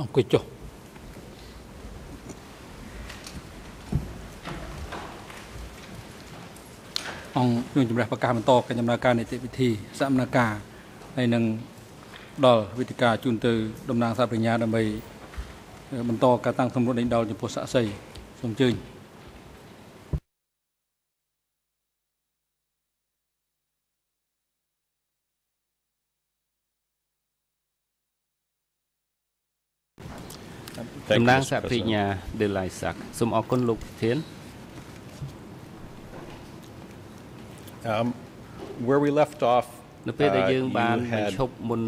អង្គុយចុះអង្គជួយជំរះប្រកាសបន្តកិច្ចដំណើរការនីតិវិធីសមនការហើយនឹងដល់វិទ្យការជូនទៅតំណាងសាប្រញ្ញាដើម្បីបន្តការតាំងសម្រួលដេញដោលចំពោះសាក់សីសូមអញ្ជើញ តំណាងសហប្រញ្ញាដេឡៃសាក់សូមអរគុណលោកប្រធាន Um, where we left off, នៅពេលដែល uh, យើងបាន you had ឈប់មុន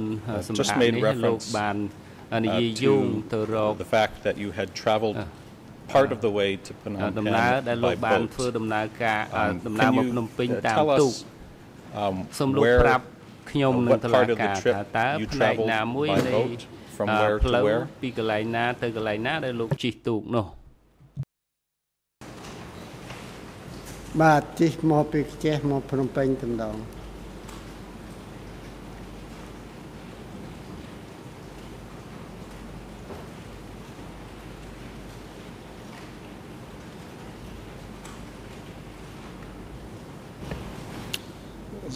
សម្ just រាប់ made នេះលោក reference បាននិ uh, យាយយោង to ទៅរក the fact that you had traveled part of the way to អឺ Phnom ដំណើរដែល Penh លោក by បាន boat. ធ្វើដំណើរការអឺ Um, ដំណើរ can មក you ភ្នំពេញ uh, តាម tell ទូក us um, សូមលោក where ប្រាប់ខ្ញុំនឹង what តឡា part of the ការ trip ថាតើ you ផ្នែក traveled ណាមួយ by នៃ boat from អឺ where to ផ្លូវ where? ពីកន្លែងណាទៅកន្លែងណាដែលលោកជិះទូកនោះបាទជិះមកពីខ្ជះមកភ្នំពេញតែម្ដង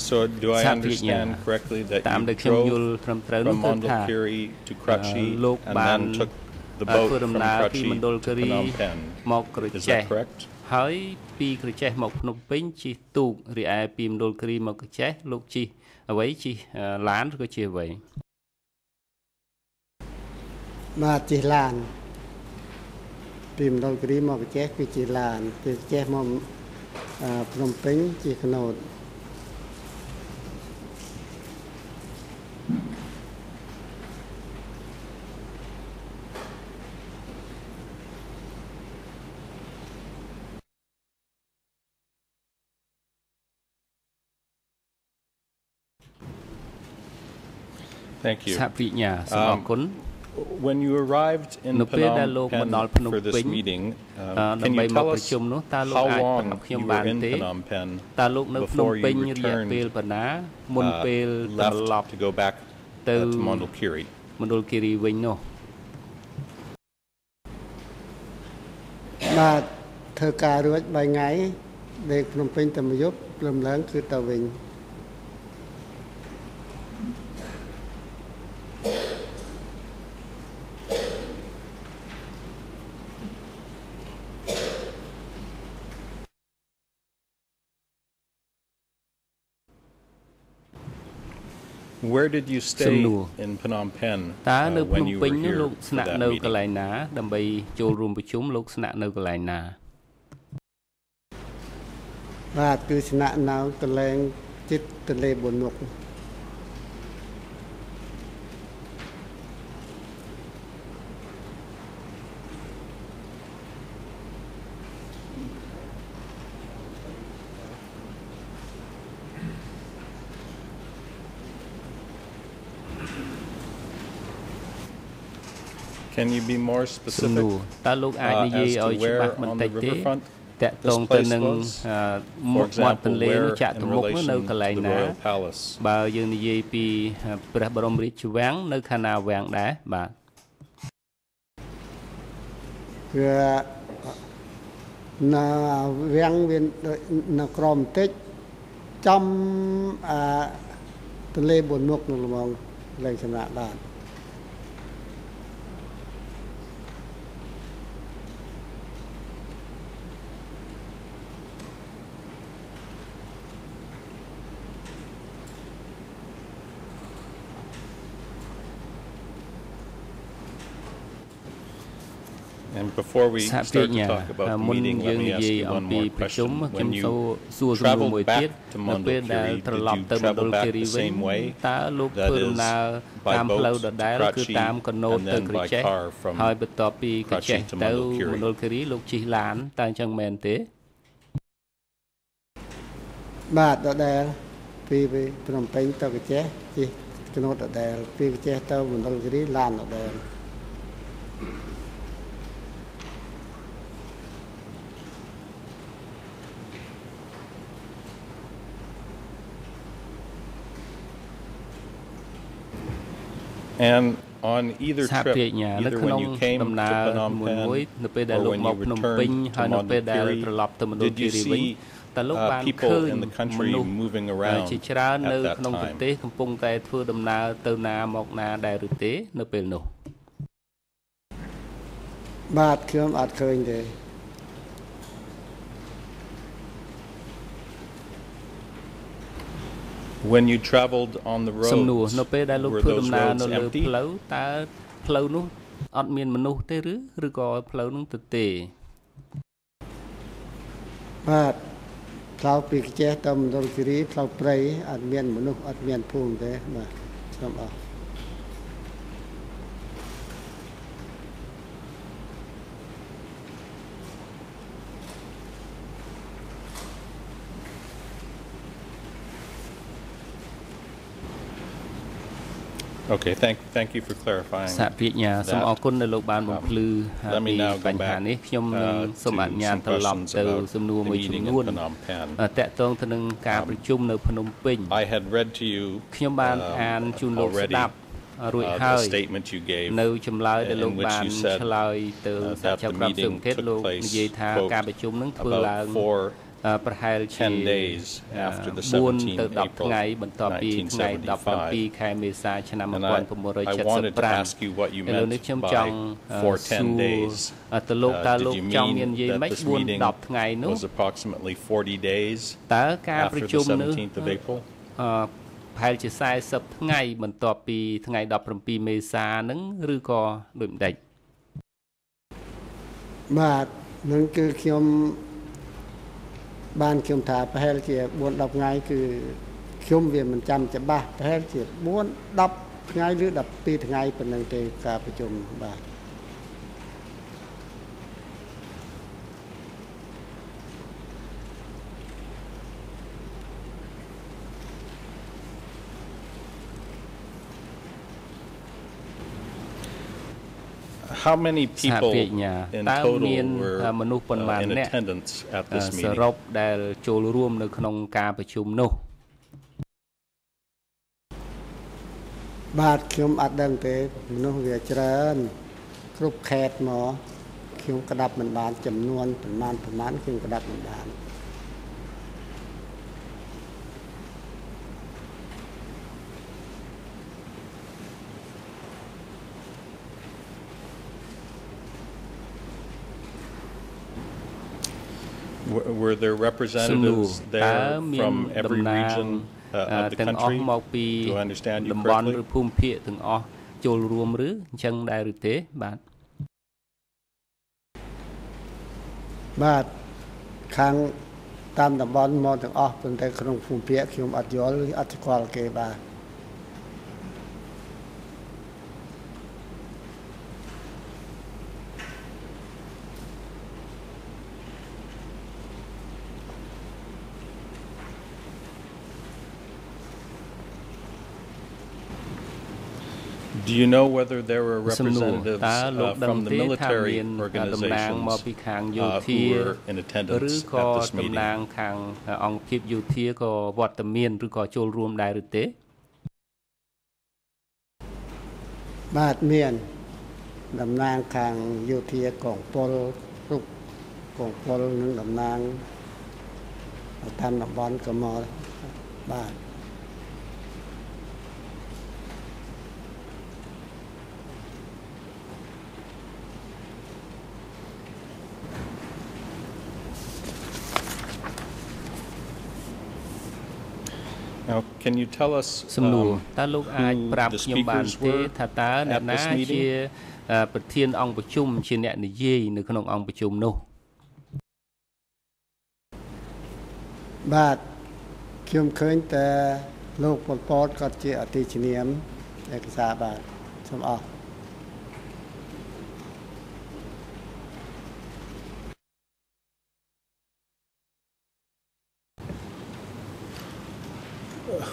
So do I សហប្រញ្ញា understand correctly that តាម you ដែលខ្ញុំយល់ drove ត្រឹមត្រូវនោះ from គឺថា Mondulkiri to Karachi លោក and បាន then took the អឺ boat ធ្វើ from ដំណើរពី Karachi មណ្ឌល to គិរី Phnom Penh? មកក្រ Is ចេះ that correct? ហើយពីក្រចេះមកភ្នំពេញជិះទូករីឯពីមណ្ឌលគិរីមកក្រចេះលោកជិះអ្វីជិះអឺឡានឬក៏ជិះអ្វីបាទជិះឡានពីមណ្ឌលគិរីមកខ្ជះគឺជិះឡានពីខ្ជះមកអឺភ្នំពេញជិះខ្នូត Thank you. សហប្រញ្ញាសូមអរគុណ When you arrived in នៅពេលដែលលោក Phnom មកដល់ Penh ភ្នំ for this ពេញ meeting, អឺ uh, ដ can ដើម្បី you មក tell ប្រ us ជុំនោះតើលោក how អាចប្ long រាប់ខ្ញុំ you បា were ន in ទេ Phnom Penh តើលោកនៅភ្នំ before ពេញ you រយៈ returned ពេលប៉ុណ្ណាមុន uh, ពេលត្រឡប់ left to go back ទៅ uh, to Mondulkiri? មណ្ឌលគិរីវិញនោះបាទធ្វើការរួច3ថ្ងៃដេកភ្នំពេញតែមួយយប់ព្រមឡើងគឺទៅវិញ Where did you stay សំណួរ in Phnom Penh តើ uh, នៅភ្នំ when you ពេញ were នោះ here លោកស្ for នាក់ that នៅក meeting? ន្លែងណាដើម្បីចូលរួមប្រជុំលោកស្នាក់នៅកន្លែងណាបាទគឺស្នាក់នៅកន្លែងជិតទន្លេបួនមុខ Can you be more សំ specific ណួរតើលោកអាច uh, និយាយ as to ឲ្យច្បា where ស់បន្ on តិ the ចទេ riverfront តកត this ងទៅ place នឹង was? អឺ For មុខមាត់ទ example, ន្លេនោះ where ចាក់ in ទៅមុខនោះ relation នៅ to កន្លែង the ណា Royal Palace? បើយើងនិយាយពីព្រះបរមរាជវាំងនៅខាងណាវាំងដែរបាទគឺនៅវាំងវាដូចនៅក្រមបន្តិចចំអាទន្លេបួនមុខនោះល្មងលែងសម្រាប់បាន សហ start ប្រញ្ញា to talk about the មុន meeting, យើ let ង me និ ask យាយ you អំ one ពី more ប្រជុំ question. ខ្ញុំ When សូ you សួរសំណួរ traveled មួយទៀត back to នៅពេលដែល Mondulkiri, ត្រ did ឡប់ you ទៅមណ្ឌល travel back គិរី the វិញ same way? តើលោក That ធ្វើដំ is ណើរ by តាមផ្លូវ boat ដ to ដែលគឺ Karachi តាមកណូត and ទៅ then ក្រ by ចេះ car from ហើយបន្ទាប់ពីក្រចេះ Karachi to ទៅ Mondulkiri មណ្ឌលគិរីលោកជិះឡានតើអញ្ចឹងមែនទេបាទដដែលពីពីភ្នំពេញទៅកញ្ចេះជិះកណូតដដែលពីកញ្ចេះទៅមណ្ឌលគិរីឡានដដែល And On either សហ trip, ប្រាជ្ញានៅ either ក្នុង when you came ដំណើ to រ Phnom មួយមួយ Penh នៅពេលដែល or លោក when មក you ភ្នំពេញ returned ហើយ to នៅពេលដែល Mondulkiri, ត្រឡប់ទៅមណ្ឌល did គិ you រីវិញ see តើលោក uh, បាន people ឃើញ in the country មនុស្ស moving អឺ around ជាច្រើននៅ at that ក្នុងប្រ time? ទេសកំពុងតែធ្វើដំណើរទៅណាមកណាដែរឬទេ នៅពេលនោះបាទខ្ញុំអត់ឃើញទេ When you traveled on the សំណួរ roads, នៅពេលដែលលោក were ធ្វើ those ដំណើរ roads នៅលើ empty? ផ្លូវតើផ្លូវនោះអត់មានមនុស្សទេឬឬក៏ផ្លូវនោះទៅទេបាទផ្លូវពីខ្ជះទៅមណ្ឌលគិរីផ្លូវព្រៃអត់មានមនុស្សអត់មានភូមិទេបាទសូមអរ Okay, thank, thank you for clarifying. សហប្រាជ្ញាសូមអរគុណដែលលោកបានបំភ្លឺ Let me ពី now go បញ្ហា back នេះខ្ញុំនឹង uh, សូមអនុ to ញ្ញាត some ត្រឡប់ questions ទៅ about សំណួរ the មួយចំ meeting នួន in Phnom Penh. អឺតាក់ទងទៅនឹងការប្រជុំនៅភ្នំពេញ I had read to you ខ្ញុំបាន um, អានជូនលោកស្ already ដាប់រួច uh, ហើ the យ statement you gave នៅចម្លើយដែលលោក in which បាន you said, ឆ្លើយទៅ uh, សហ that ជីវ the កម្មសុ meeting ខភាព took លោក place, និយាយថា quote, ការប្រជុំនឹងធ្វើឡើង about four អឺ ប្រហែលជា10 days after the 4ទៅ 17th 10ថ្ងៃបន្ទាប់ពីថ្ងៃ17ខែមេសាឆ្នាំ And I, I wanted to ask 1975 you what you ឥឡូវនេះ meant ខ្ញុំចង់ by អឺ for សួ10រ days. អឺទៅលោក Uh, តើ did លោក you ចង់មាន mean និយាយ that មិន this 4 meeting 10ថ្ងៃនោះ was approximately 40 days តើការប្រ after ជុំ the នោះ 17th of April? អឺប្រហែលជា40ថ្ងៃបន្ទាប់ពីថ្ងៃ17មេសាហ្នឹងឬក៏ដូចម្ដេចបាទនឹងគឺខ្ញុំ បានខ្ញុំថាប្រហែលជា4 10ថ្ងៃគឺខ្ញុំវាមិនចាំច្បាស់ប្រហែលជា4 10ថ្ងៃឬ12ថ្ងៃប៉ុណ្ណឹងទេការប្រជុំបាទ How many សហ people ប្រាជ្ញា in តើមាន total were អឺមនុស្សប៉ុន្មាន uh, in អ្នក attendance at អឺ this ស meeting? រុបដែលចូលរួមនៅក្នុងការប្រជុំនោះបាទខ្ញុំអត់ដឹងទេមនុស្សវាច្រើនគ្រប់ខេត្តមកខ្ញុំក្តាប់មិនបានចំនួនប្រមាណប្រមាណខ្ញុំក្តាប់មិនបាន Were were there សំណួរ representatives តើ there មាន from តំ every ណាង region អឺ uh, of the ទាំងអស់ country? មកពី Do I understand you តំបន់ correctly? ឬភូមិភាគទាំងអស់ចូលរួមឬអញ្ចឹងដែរឬទេបាទបាទខាងតាមតំបន់មកទាំងអស់ប៉ុន្តែក្នុងភូមិភាគខ្ញុំអត់យល់ឬអត់ស្គាល់គេបាទ Do you know whether there were សំណួរ representatives តើលោក uh, ដឹង from the ទេថា military មានតំណាងមក organizations ពីខាងយោ uh, ធា who were in ឬ attendance ក៏ at this តំណាង meeting? ខាងអង្គភាពយោធាក៏វត្តមានឬក៏ចូលរួមដែរឬទេបាទមានតំណាងខាងយោធាកងពលគ្រប់កងពលនិងតំណាងតាមតំបន់ក៏មកបាទ Now, can you tell us សំណួរ um, តើលោកអាច who ប្រាប់ the ខ្ញុំបាន speakers ទេ were ថាតើអ្នក at ណា this meeting? ជាអឺប្រធានអង្គប្រជុំជាអ្នកនិយាយនៅក្នុងអង្គប្រជុំនោះបាទខ្ញុំឃើញតែលោកប៉ុលពតគាត់ជាអតិឈនាមឯកសារបាទសូមអរ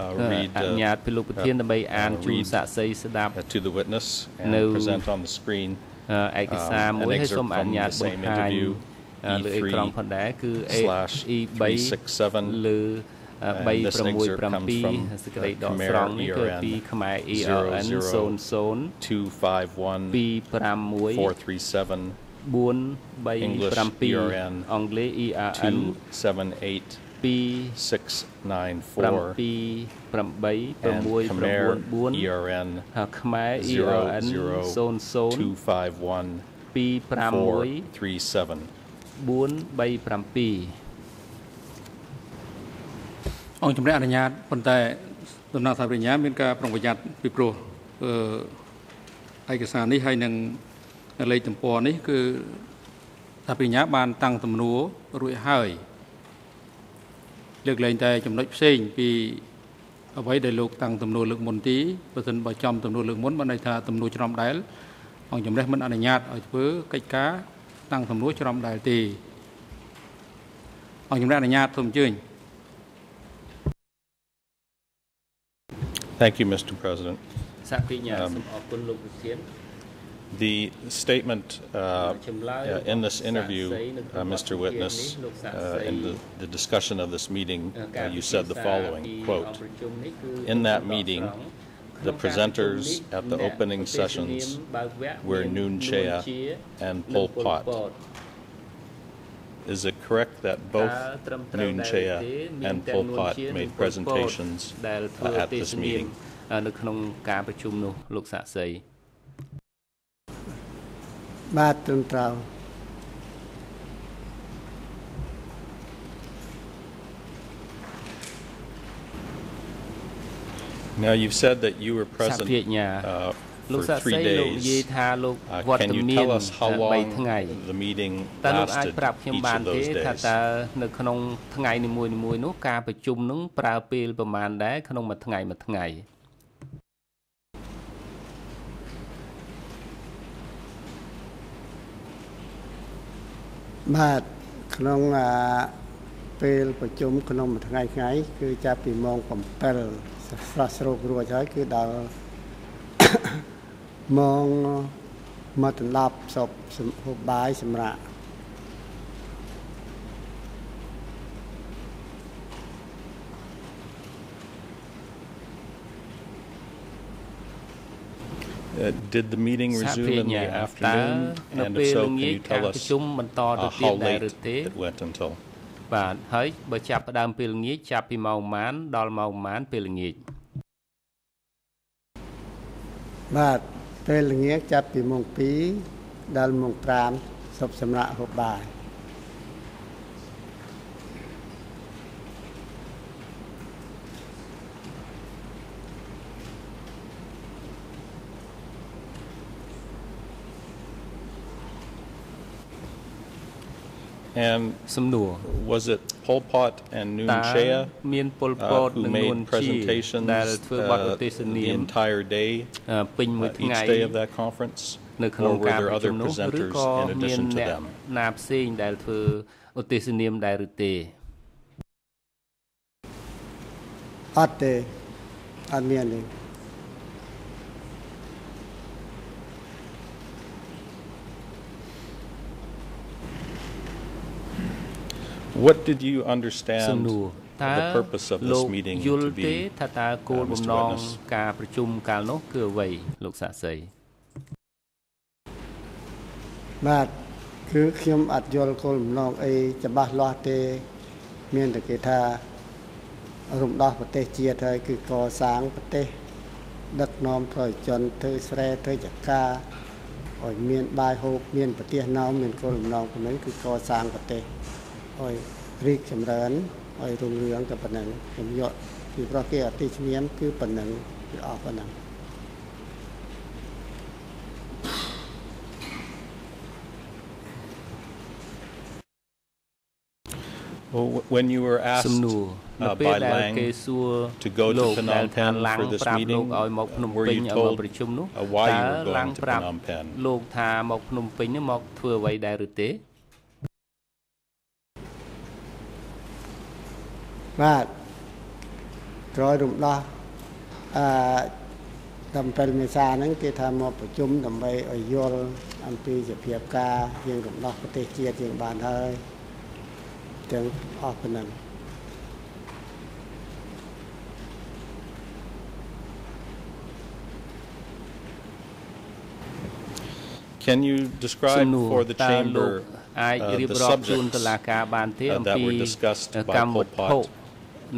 លោក uh, អ read នុ uh, ញ្ញាតពីលោកប្រធានដើម្បីអានជូន read សាក្សីស្ដាប់ uh, to the witness and No. present on the screen អឺឯកសារ Um, មួយ an ហើយ excerpt សូមអនុញ្ញាត from the បង្ same ហាញ interview, អឺលើអេក្រង់ផងដែរគឺ A slash E3 367លើអឺ And this excerpt comes 367 from សេចក្តីដក Khmer ស្រង់នេះគឺ ERN ពីខ្មែរ ERN 00 251 251 437 4 English 3 ERN 7អង់គ្លេស ERN 278 2 694 7 8 and 6 Khmer 9 4 ERN ហើយខ្មែរ0 ERN 0 00 251 251 437 437អង្គជំរះអនុញ្ញាតប៉ុន្តែដំណើរសាប្រញ្ញាមានការប្រុងប្រយ័ត្នពីព្រោះអឺឯកសារនេះហើយនឹងលេខទំព័រនេះគឺសាប្រញ្ញាបានតាំងទំនួលរួចហើយ លើកលែងតែចំណុចផ្សេងពីអ្វីដែលលោកតាំងទំនួលលើកមុនទីបើមិនបើចំទំនួលលើកមុនបានន័យថាទំនួលច្រំដែលអង្គជំរះមិនអនុញ្ញាតឲ្យធ្វើកិច្ចការតាំងទំនួលច្រំដែលទេអង្គជំរះអនុញ្ញាតសូមអញ្ជើញ Thank you, Mr. President. សាព្រាជ្ញាសូមអរគុណលោកប្រធាន The statement uh, in this interview, uh, Mr. Witness, uh, in the, the, discussion of this meeting, uh, you said the following, quote, in that meeting, the presenters at the opening sessions were Noon Chea and Pol Pot. Is it correct that both Noon Chea and Pol Pot made presentations uh, at this meeting? នៅក្នុងការប្រជុំនោះលោកសាក់សីបាទត្រឹមត្រូវ Now, you've said that you were សា present ព្រាជ្ញា uh, លោក for សាក់សី three លោកនិយាយ days. ថាលោក Uh, វត្ត Can you មាន tell us how 3 long ថ្ងៃ the meeting តើលោកអាច lasted ប្រាប់ខ្ញុំ each បាន of ទេ those ថា days? តើនៅក្នុងថ្ងៃនីមួយៗនោះការប្រជុំនោះប្រើពេលប្រមាណដែរក្នុងមួយថ្ងៃមួយថ្ងៃ បាទក្នុងអាពេលប្រជុំក្នុងមួយថ្ងៃថ្ងៃ គឺចាប់ពីម៉ោង7ស្រស់ស្រូបរួចហើយគឺដល់ម៉ោងមកត្រឡប់សពសម្ហូបបាយសម្រាប់ Uh, Did the meeting សហ resume ព្រា in ជ្ញា the តើ afternoon? នៅ And ពេល if so, ល្ can ងាច you ការ tell ប្រ us ជុំបន្តទៅ uh, ទៀត how ដែរឬ late ទេ it went until? បាទហើយបើចាប់ផ្ដើមពេលល្ងាចចាប់ពីម៉ោងប៉ុន្មានដល់ម៉ោងប៉ុន្មានពេលល្ងាចបាទពេលល្ងាចចាប់ពីម៉ោង2ដល់ម៉ោង5សពសម្រាប់ហូបបាយ And សំណួរ was it Pol Pot and Noon តើ Chea មានពលព uh, ត who និងនួន made ជា presentations ដែលធ្វើបទឧ uh, ទ្ទេស the នាម entire day, អឺពេញមួយ uh, ថ្ងៃ each day of that conference? នៅក្នុង Or were ការ there ប្រជុ other ំនោះឬ presenters ក៏ in មាន addition to អ្នក them? ណាផ្សេងដែលធ្វើឧទ្ទេសនាមដែរឬទេ អត់ទេអត់មានទេ What did you សំ understand ណួរតើ the purpose of លោ this ក meeting យល់ to ទេ be? ថាតើគោល uh, បំ Mr. ណង Witness? ការប្រជុំកាលនោះគឺអ្វីលោកសាក់សីបាទគឺខ្ញុំអត់យល់គោលបំណងអីច្បាស់លាស់ទេ មានតែគេថារំដោះប្រទេសជាតិហើយគឺកសាងប្រទេស ដឹកនាំប្រជាជនធ្វើស្រែធ្វើចការឲ្យមានបាយហូបមានប្រទេសណោមមានគោលបំណងប៉ុណ្ណឹងគឺកសាងប្រទេស ឲ្យរីកចម្រើនឲ្យរុងរឿងតែប៉ុណ្ណឹងខ្ញុំយកពីព្រោះគេអតិឈ្នាមគឺប៉ុណ្ណឹងគឺអស់ប៉ុណ្ណឹង Well, wh- when you were សំ asked ណួរនៅ uh, ពេល by ដែល Lang គេសួរ to go to លោកដែល Phnom ថា Penh ឡាំ for this ប្រាប់លោក meeting, ឲ្យមកភ្នំ were ពេញ you ឲ្យមក told ប្រជុំនោះ uh, why you តើ were going ឡាំ to ប្រាប់ Phnom Penh? លោកថាមកភ្នំពេញនេះមកធ្វើអ្វីដែរឬទេ បាទក្រោយរំដោះអឺ7មេសាហ្នឹងគេថាមកប្រជុំដើម្បីឲ្យយល់អំពីសភាពការយើងរំដោះប្រទេសជាតិយើងបានហើយទាំងអស់ប៉ុណ្ណឹង Can you សំ describe ណួរ for the តើលោក chamber អាច uh, រៀប the រាប់ជូន subjects តុលាការបានទេ uh, អំ that ពី were discussed by កម្មវ Pol ត្ថុ Pot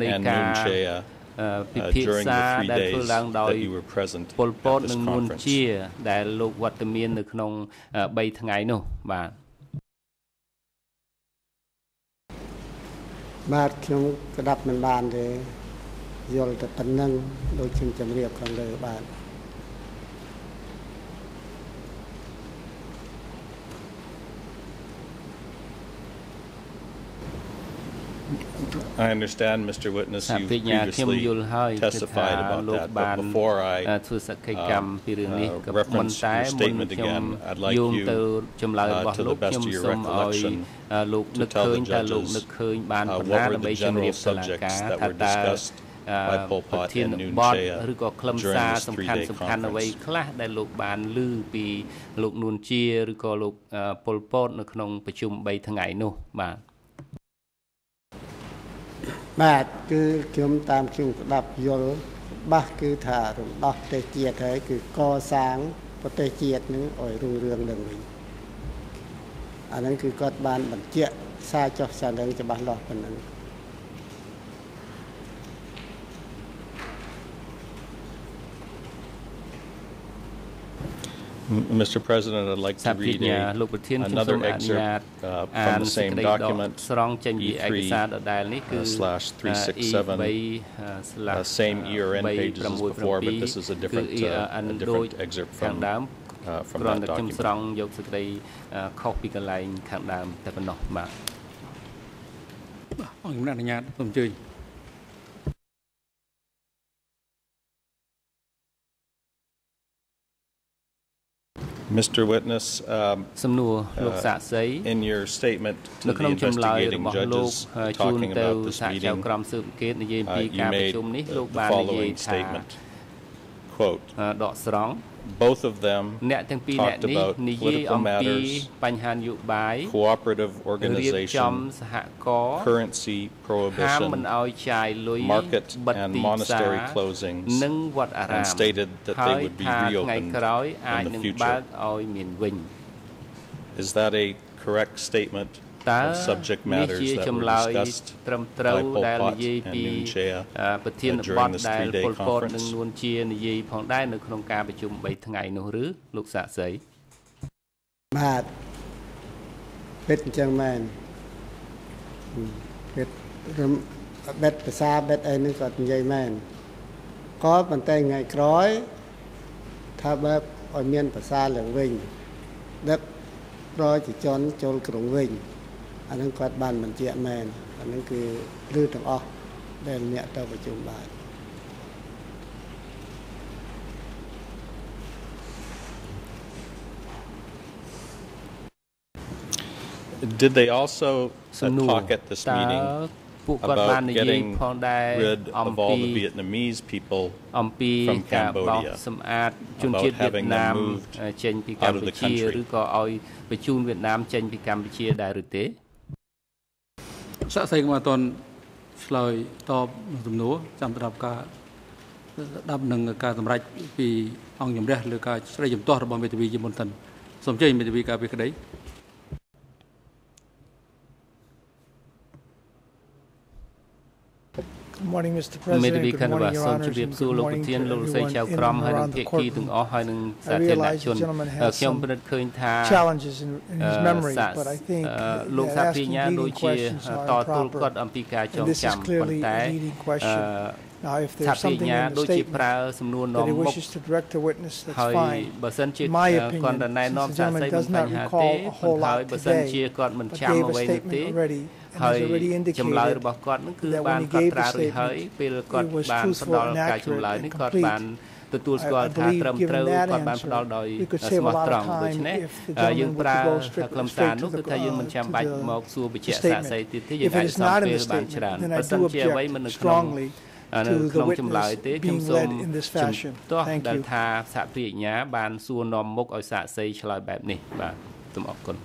នៃ and ការ Noon Chea អឺពិ uh, ភា during ក្សា the three ដែលធ្វើ days ឡើងដោយ that you were present ប៉ុលពត at និង this នួន conference? ជា ដែលលោកវត្តមាននៅក្នុង3ថ្ងៃនោះបាទបាទខ្ញុំក្តាប់មិនបានទេយល់តែប៉ុណ្្នឹងដូចខ្ញុំជម្រាបខាងលើបាទ I understand, Mr. Witness, សា you ភិញ្ញាខ្ញុំយល់ previously ហើយគឺថា testified about លោក that, បាន but before I ធ្វើសកម្មកម្មពីរឿងនេះ uh, ក៏មិន reference តែ your មុន statement ខ្ញុំ again, I'd like យោង you, ទៅចម្លើយ uh, របស់ to the លោក best ខ្ញុំ of your សូមឲ្យ recollection, អឺលោក to នឹក tell ឃើ the ញតើលោក judges, នឹកឃើញបាន uh, ប៉ុណ្ what ណា were ដើម្បី the ជម្រា general បតុលាការ subjects that ថា were តើ discussed អឺ by Pol ប្រ Pot ធាន and Noon បទ Chea ឬក៏ខ្លឹម during សារ this សំខាន់ three-day សំខាន់អ្វី conference? ខ្លះដែលលោកបានឮពីលោកនួនជាឬក៏លោកអឺប៉ុលពតនៅក្នុងប្រជុំ3ថ្ងៃនោះបាទ បាទគឺខ្ញុំតាមខ្ញុំក្តាប់យល់ច្បាស់គឺថារំដោះប្រទេសជាតិហើយគឺកសាងប្រទេសជាតិនឹងឲ្យរុងរឿងឡើងវិញអាហ្នឹងគឺគាត់បានបញ្ជាក់សារចុះសារដឹងច្បាស់លាស់ប៉ុណ្ណឹង Mr. President, I'd like to read a, another excerpt uh, from the same document, E3 uh, uh, slash 367, uh, same ERN pages as before, but this is a different, uh, a different excerpt from, uh, from that document. Mr. Witness, um, សំណួរលោកសាក់សី in your statement នៅ to ក្នុង the ចម្លើយរ investigating របស់លោក judges អឺជូន talking ទៅ about this សហជីវ meeting, ក្រមស៊ើបអង្កេតនិយាយអំ uh, ពី you ការប្រ made ជុំនេះ the លោក the បាននិយាយ following ថា statement, quote, អឺដកស្រង់ both of them អ្នកទាំងពីរអ្នក talked នេះ about និយាយ political អំពី matters, បញ្ហានយោបាយ cooperative រៀបចំ organization, សហករណ៍ currency ហាមមិន prohibition, ឲ្យចាយលុយ market បិទ and ទីផ្សារ monastery closings, និងវត្តអារា and ម stated that ហើ they យ would be ថាថ្ងៃ reopened ក្រោយអាច in the នឹងបើក future. ឲ្យមានវិញ Is that a correct statement តើ of subject នេះ matters ជា that ចម្ were លើយ discussed ត្រឹមត្រូវ by Pol ដែល Pot និយាយ and ពី Noon Chea អឺប្រធាន uh, ប during ទ this ដែល three-day ពលពត conference? និងនួនជានិយាយផងដែរនៅក្នុងការប្រជុំ3ថ្ងៃនោះឬលោកសាក់សីបាទពិតអញ្ចឹងមែនហឹមពិតរំបិទភាសាបិទអីហ្នឹងគាត់និយាយមែនក៏ប៉ុន្តែថ្ងៃក្រោយថាបើកឲ្យមានភាសាឡើងវិញដឹកប្រជាជនចូលក្រុងវិញ អាហ្នឹងគាត់បានបញ្ជាក់មែនអាហ្នឹងគឺឬទាំងអស់ដែលអ្នកទៅប្រជុំបាន Did they also សំ uh, ណួរ talk at this តើ meeting ពួកគាត់បាន about និយាយ getting ផងដែរ rid អំ of all ពី the Vietnamese people អំពី from ការបោស Cambodia សម្អាតជន about ជាតិវៀត having ណា them ម moved ចេញពី out កម្ of the ពុជា country សាក់សីក៏មិនអត់ទាន់ឆ្លើយតបសំណួរចាំស្ដាប់ការស្ដាប់នឹងការសម្រេចពីអង្គជំរះលើការស្ដីជំទាស់របស់មេធាវីជាមុនសិនសូមអញ្ជើញមេធាវីការពីក្តី មេធា President. វី Good ខណ្ឌបា morning, Your សូម Honors, ជម្រាប and សួរ good លោកប្រ morning ធាន to លោកលោកស្រី everyone ចៅ in ក្រម and ហើយនិង around ភា the គី courtroom. ទាំងអស់ហើយនិង I សាធារណ realize ជន the gentleman has ខ្ញុំ some ពិនិត្យឃើញថា challenges in, in his អឺ memory, សាក់ but I think អឺ uh, លោក that សាព្រា asking ញ្ញាដូច leading ជា questions ត are ទូលគាត់ improper. អំពីការច And ង this is ចាំប៉ុ clearly ន្តែ a leading អឺ question. Now, if សា there's ព្រា something ញ្ញា in the ដូចជាប្រើ statement សំណួរ that នាំ he មុខ wishes to direct the witness, ហើ that's យ fine. បើសិនជា My គាត់ opinion, តែណែនាំ since the សាស្ត្រី gentleman មិន does បញ្ not ហា recall ទេ a whole ហើយ lot បើសិន today, ជាគាត់មិន but ចាំ gave អ្ a វីនោះ statement ទេ already, and ហើយ has already ចម្លើយ indicated របស់គាត់នឹងគឺ that បា when ន he កត់ gave ត្រា the រួចហើយ statement, ពេលគាត់ it was បានផ្ truthful ដល់ and ការចម្លើយ accurate នេះ and គាត់ complete. បានទទួលស្គាល់ I ថា believe ត្រឹម given ត្រូវ that គាត់បាន answer, ផ្ដល់ដោយ we could ស្ save មោះ a lot ត្រ of ង់ដូ time ច្នេះ if the gentleman យើង were ប្រើ to go straight- ខ្លឹម straight សារ to នោះ the- គឺថាយើងមិនចាំបាច់ to the មកសួរបញ្ជាក់សាក statement. សីទៀតទេយើង If អាច it is សំ not in ពេល the បានច្រើន statement, then I បើសិន do ជាអ្វីមិន object នៅក្នុង strongly នៅ to ក្នុង the ចម្លើយ witness ទេខ្ញុំ being សូម led in this fashion. ទាស់ Thank ដែល you. ថាសហព្រាជ្ញាបានសួរនាំមុខឲ្យសាកសីឆ្លើយបែបនេះបាទសូមអរគុណ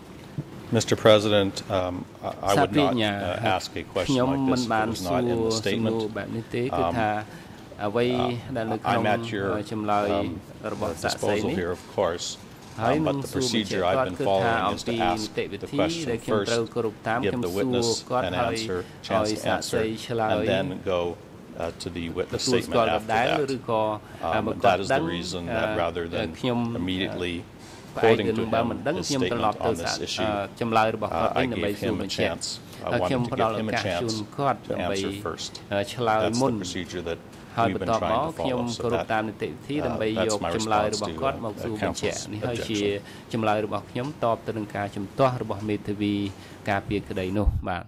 Mr. President, um, I I សា would ព្រា not ជ្ញា uh, ask a ខ្ question ខ្ញុំ like មិន this if បា it ន was សួ not រ in the សំណួរ statement. បែបនេះទេគឺថាអ្វីដែលនៅក្នុង I'm at your ចម្លើយ um, របស់សាកសី disposal នេះ here, of course. ហើយ Um, នឹង but the សួរបញ្ជា procedure ក់ I've គាត់ been គឺថា following អំ is ពី to ask នីតិវិ the ធី question ដែលខ្ញុំ first, ត្រូវគោរពតាម give ខ្ញុំ the សួរ witness គាត់ an ហើយ answer, ឲ្យ chance to សាកសី answer, ឆ្លើយ and then go uh, to the ទ witness ទូលស្គាល់ statement ដ after ដែល that. ឬក៏ Um, បើ and គាត់ that is ដឹង the reason that rather than ខ្ញុំ immediately ផ្អែក quoting ទៅ to នឹងបើមិន him ដឹង his ខ្ញុំត្រឡប់ statement ទៅ on សា this ក issue, ចម្លើយរបស់គាត់ uh, វិញ I ដើម្បី gave សួរ him a បញ្ជាក់ chance. I ហើយខ្ញុំ wanted to ផ្ដល់ give ឱ him a កាសជូន chance គាត់ to ដើម្បី answer first. ឆ្លើយ That's មុន the procedure that ហើយ we've បន្ been ទាប់មក trying to ខ្ញុំ follow. គោ So រព that តាមនីតិវិធី uh, ដើម្បីយ that's ក my ចម្លើយ response របស់ to, គាត់មក uh, សួរបញ្ជាក់ counsel's នេះហើយជា objection. ចម្លើយរបស់ខ្ញុំតបទៅនឹងការជំទាស់របស់មេធាវីការពារក្តីនោះបាទ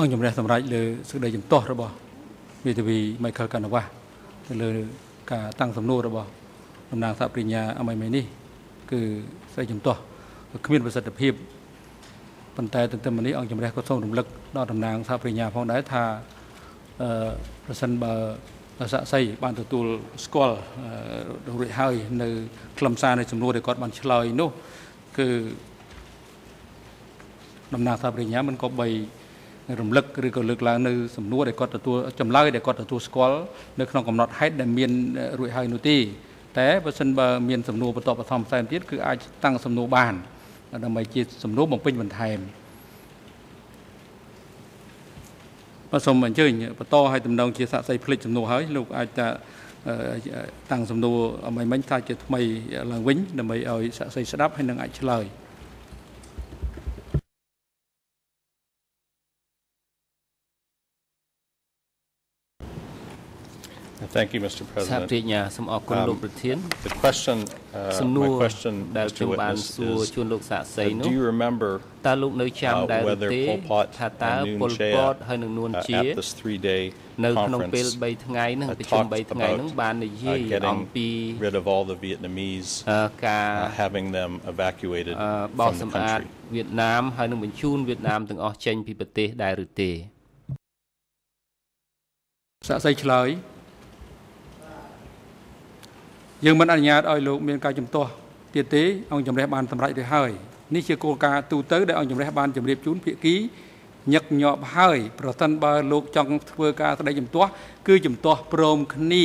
អង្គជំរះសម្រាប់លើសេចក្តីជំទាស់របស់មេធាវី Michael Canavas ទៅលើការតាំងសំណួររបស់តំណាងសហប្រញ្ញាអមៃមីនេះគឺសេចក្តីជំទាស់គ្មានប្រសិទ្ធភាពប៉ុន្តែទន្ទឹមនេះអង្គជំរះក៏សូមរំលឹកដល់តំណាងសហប្រញ្ញាផងដែរថាអឺប្រសិនបើសាក់សីបានទទួលស្គាល់រួចហើយនៅខ្លឹមសារនៃសំណួរដែលគាត់បានឆ្លើយនោះគឺតំណាងសហប្រញ្ញាមិនក៏បី រំលឹកឬក៏លើកឡើងនៅសំណួរដែលគាត់ទទួលចម្លើយដែលគាត់ទទួលស្គាល់នៅក្នុងកំណត់ហេតុដែលមានរួចហើយនោះទេតែបើសិនបើមានសំណួរបន្តបន្ថែមផ្សេងទៀតគឺអាចតាំងសំណួរបានដើម្បីជាសំណួរបំពេញបន្ថែមបាទសូមអញ្ជើញបន្តឲ្យតំណងជាសាក់សីផ្លេចសំណួរហើយលោកអាចតាតាំងសំណួរអ្វីមិញថាជាថ្មីឡើងវិញដើម្បីឲ្យសាក់សីស្ដាប់ហើយនឹងអាចឆ្លើយ Thank Thank you, Mr. សហ President. ប្រាជ្ញាសូមអរគុណលោកប្រធាន The question, សំ uh, ណួ my រ question, ដែលខ្ញុំ Mr. បាន Witness, សួរ is ជូនលោកសាក់សី uh, នោះ do you remember តើលោកនៅចាំ uh, ដែរឬ whether ទេ Pol Pot ថាតើ and ពល Noon ពត Chea ហើយនឹងនួន uh, ជា at this three-day នៅក្នុងពេល conference 3ថ្ងៃហ្នឹង uh, ប្រជុំ talked 3ថ្ងៃហ្នឹង about បាននិយាយ uh, getting អំពី rid of all the Vietnamese, អឺការ uh, having them evacuated អឺបោស from the សម្អាត country. វៀតណាមហើយនឹងបញ្ជូនវៀតណាមទាំងអស់ចេញពីប្រទេសដែរឬទេ សាក់សីឆ្លើយ យើងមិនអនុញ្ញាតឲ្យលោកមានការជំទាស់ទៀតទេអង្គជំរះបានសម្រេចរួចហើយនេះជាគោលការណ៍ទូទៅដែលអង្គជំរះបានជម្រាបជូនភាគីញឹកញាប់ហើយប្រសិនបើលោកចង់ធ្វើការស្ដីជំទាស់គឺជំទាស់ព្រមគ្នា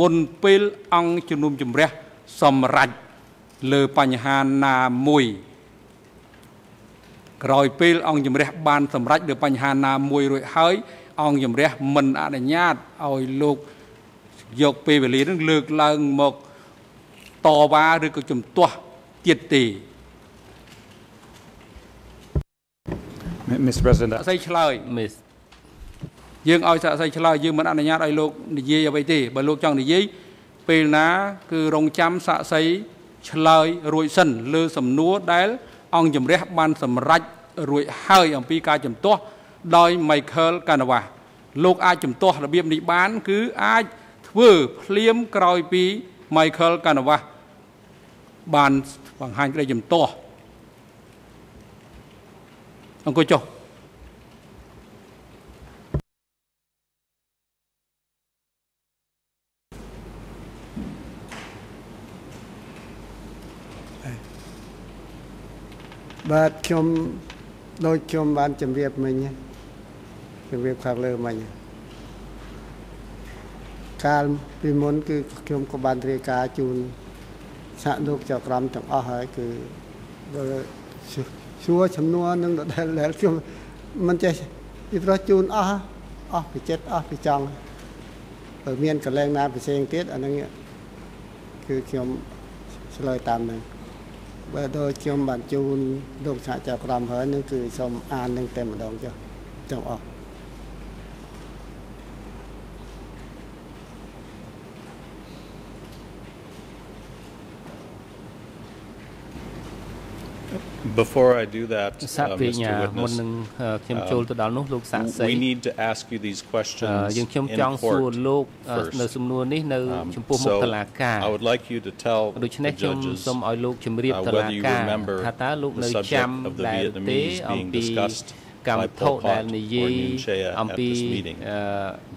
មុនពេលអង្គជំនុំជម្រះសម្រេចលើបញ្ហាណាមួយក្រោយពេលអង្គជំរះបានសម្រេចលើបញ្ហាណាមួយរួចហើយអង្គជំរះមិនអនុញ្ញាតឲ្យលោក យកពេលវេលានឹងលើកឡើងមកតវ៉ាឬក៏ជំទាស់ទៀតទេ Mr. President, សាក់សីឆ្លើយមិសយើងឲ្យសាក់សីឆ្លើយយើងមិនអនុញ្ញាតឲ្យលោកនិយាយអ្វីទេបើលោកចង់និយាយពេលណា គឺរងចាំសាក់សីឆ្លើយរួចសិនលើសំណួរដែល អង្គជំរះបានសម្រេចរួចហើយអំពីការជំទាស់ដោយ Michael Canavas លោកអាចជំទាស់របៀបនេះបាន គឺអាច ធ្វើភ្លាមក្រោយពី Michael Canavas បានបង្ហាញក្តីជំទាស់អង្គុយចុះបាទខ្ញុំដូចខ្ញុំបានជម្រាបមិញណាជម្រាបខាងលើមិញ កាលពីមុនគឺខ្ញុំក៏បានរាយការណ៍ជូនសហលោកចៅក្រមទាំងអស់ហើយគឺបើសួរចំនួននឹងដែលដែលខ្ញុំមិនចេះពីព្រោះជូនអស់អស់ពីចិត្តអស់ពីចង់បើមានកលែងណាផ្សេងទៀតអាហ្នឹងគឺខ្ញុំឆ្លើយតាមហ្នឹងបើដូចខ្ញុំបានជូនលោកសហចៅក្រមហើយនឹងគឺសូមអាននឹងតែម្ដងចុះទាំងអស់ Before I do that, សហ uh, ប្រាជ្ញា Mr. មុន Witness, នឹងអឺខ្ញុំចូលទៅដល់នោះលោកសាក់សី we need to ask you these អឺ questions យើងខ្ញុំ in ចង់សួរ court លោកអឺ first. នៅសំណួរនេះនៅ Um, ចំពោះមុខ so តុលាការ I would like you to tell ដូច្នេះ the ខ្ញុំ judges សូមឲ្យលោកជម្រាប uh, តុលា whether you ការ remember ថាតើលោក the នៅ subject ចាំ of the ដែរទេ Vietnamese អំ being ពី discussed កម្ម by វិធី Pol ដែល Pot និ or យាយ Nuon Chea អំ at ពី this meeting. អឺ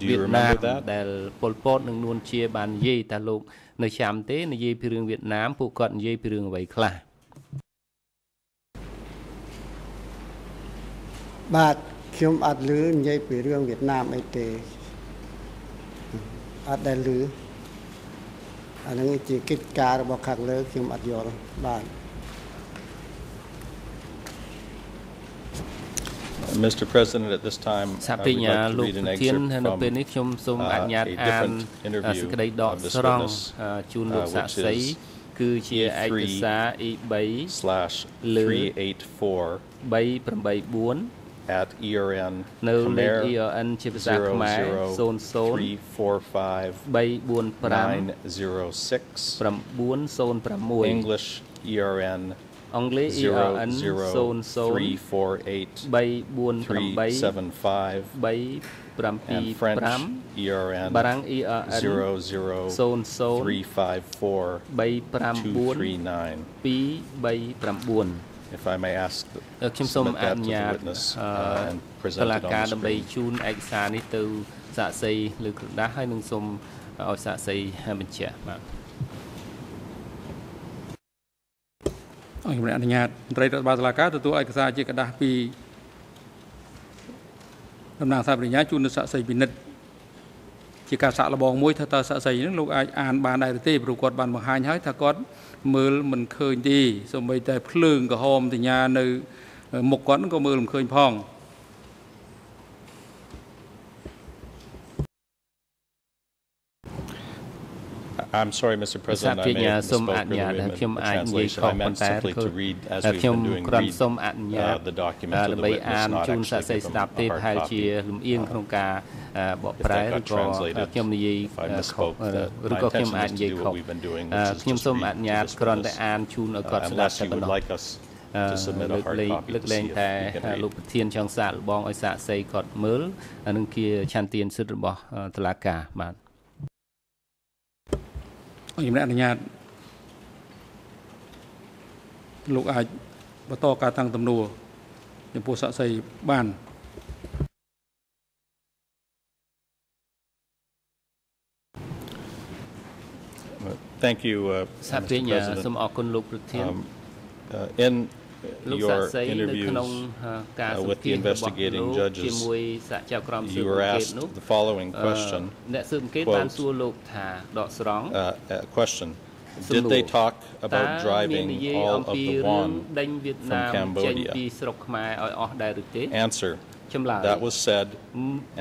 Do វៀ you តណាម remember that? ដែលប៉ុលពតនិងនួនជាបាននិយាយតើលោកនៅចាំទេនិយាយពីរឿងវៀតណាមពួកគាត់និយាយពីរឿងអ្វីខ្លះ បាទខ្ញុំអត់លឺនិយាយពីរឿងវៀតណាមអីទេអត់ដែលលឺអាហ្នឹងជាកិច្ចការរបស់ខាងលើខ្ញុំអត់យល់បាទ Mr. President, at this time, សហ I ប្រា would ជ្ញា like to លោក read an ប្រធាន excerpt នៅពេល from នេះខ្ញុំសូម uh, អនុញ្ញាត a អាន different interview សេចក្តីដក of this ស្រង់ witness, អឺជូនលោក uh, សាក់ which សី is គឺជាឯកសារ E3 slash Lư. 384 384 at ERN នៅលេខ Khmer ERN ជាភាសាខ្មែរ00 345 345 906 906 English ERN អង់គ្លេស ERN 00348 348 375 and French 375 ERN បារាំង ERN 00 if I may ask ខ្ញុំសូមអនុញ្ញាតតុលាការដើម្បីជូនឯកសារនេះទៅសាកសីឬក្រដាស់ហើយនឹងសូមឲ្យសាកសីបញ្ជាក់បាទអង្គជំនុំអនុញ្ញាតមន្ត្រីរដ្ឋបាលតុលាការទទួលឯកសារជាក្រដាស់ពីដំណាងសារបរិញ្ញាជូនទៅសាកសីពិនិត្យ ជាការសាក់លបងមួយថាតើសាក់សីហ្នឹងលោកអាចអានបានដែរឬទេព្រោះគាត់បានបង្ហាញហើយថាគាត់មើលមិនឃើញទេសូម្បីតែភ្លើងក្រហមសញ្ញានៅមុខគាត់ហ្នឹងក៏មើលមិនឃើញផង I'm sorry, Mr. ភាសា President, ប្រា I ជ្ may ញា have សូមអ misspoke នុញ្ញាត earlier ហើយ in ខ្ញុំ the អាចនិយាយ translation. ខុស I ប៉ុ meant ន្តែ simply to read, as ហើយ we've ខ្ញុំ been doing, គ្រាន់ read សូមអនុញ្ញាត uh, the document to the ដើម្បី witness, អាន not ជូនសាក់ actually សី give ស្ដាប់ them ទេ a ប្រហែល hard ជា copy. លំអៀងក្នុងការបកប្រែ If that ឬ got ក៏ translated, ខ្ញុំនិយាយ if I ខុស misspoke, that ឬ my ក៏ខ្ញុំ intention អាច is និ to យាយ do ខុស what we've been doing, អឺ which is ខ្ញុំ just សូមអ read នុញ្ញាត this គ្រាន់តែ witness. អានជូនឲ្យគាត់ Uh, ស្ដាប់ Unless តែ you ប៉ុណ្ would ណោះ like us អឺ to submit លើ a ក hard លែង copy លើ to កលែង see if តែ we can read. លោកប្រធានចង់សាកល្បងឲ្យសាកសីគាត់មើលអានឹងជាឆន្ទានសិទ្ធិរបស់តុលាការបាទ អង្គជំរះអនុញ្ញាតលោកអាចបន្តការតាំងទំនួលចំពោះសាក់សីបាន Thank you, uh, សហប្រ Mr. ញ្ញាសូម President. អរគុណលោកប្រធាន Um, uh, In លោកសាក your សីនៅ interviews, ក្នុងការ uh, សម្ with ភា the សន៍របស់ investigating លោក judges, ជាមួយសហជីវក្រមស៊ើ you បអ were ង្កេត asked នោះ the following អឺ question. អ្នកស៊ើបអង្កេត quote, បានសួរលោកថាដកស្រង់ uh, a question. សំណួរ Did they talk តើ about មាន driving និយាយ all អំ of ពី the រឿង won ដេញវៀតណាម from ចេញ Cambodia? ពីស្រុកខ្មែរឲ្យអស់ដែរឬទេ Answer. ចម្លើយ That was said,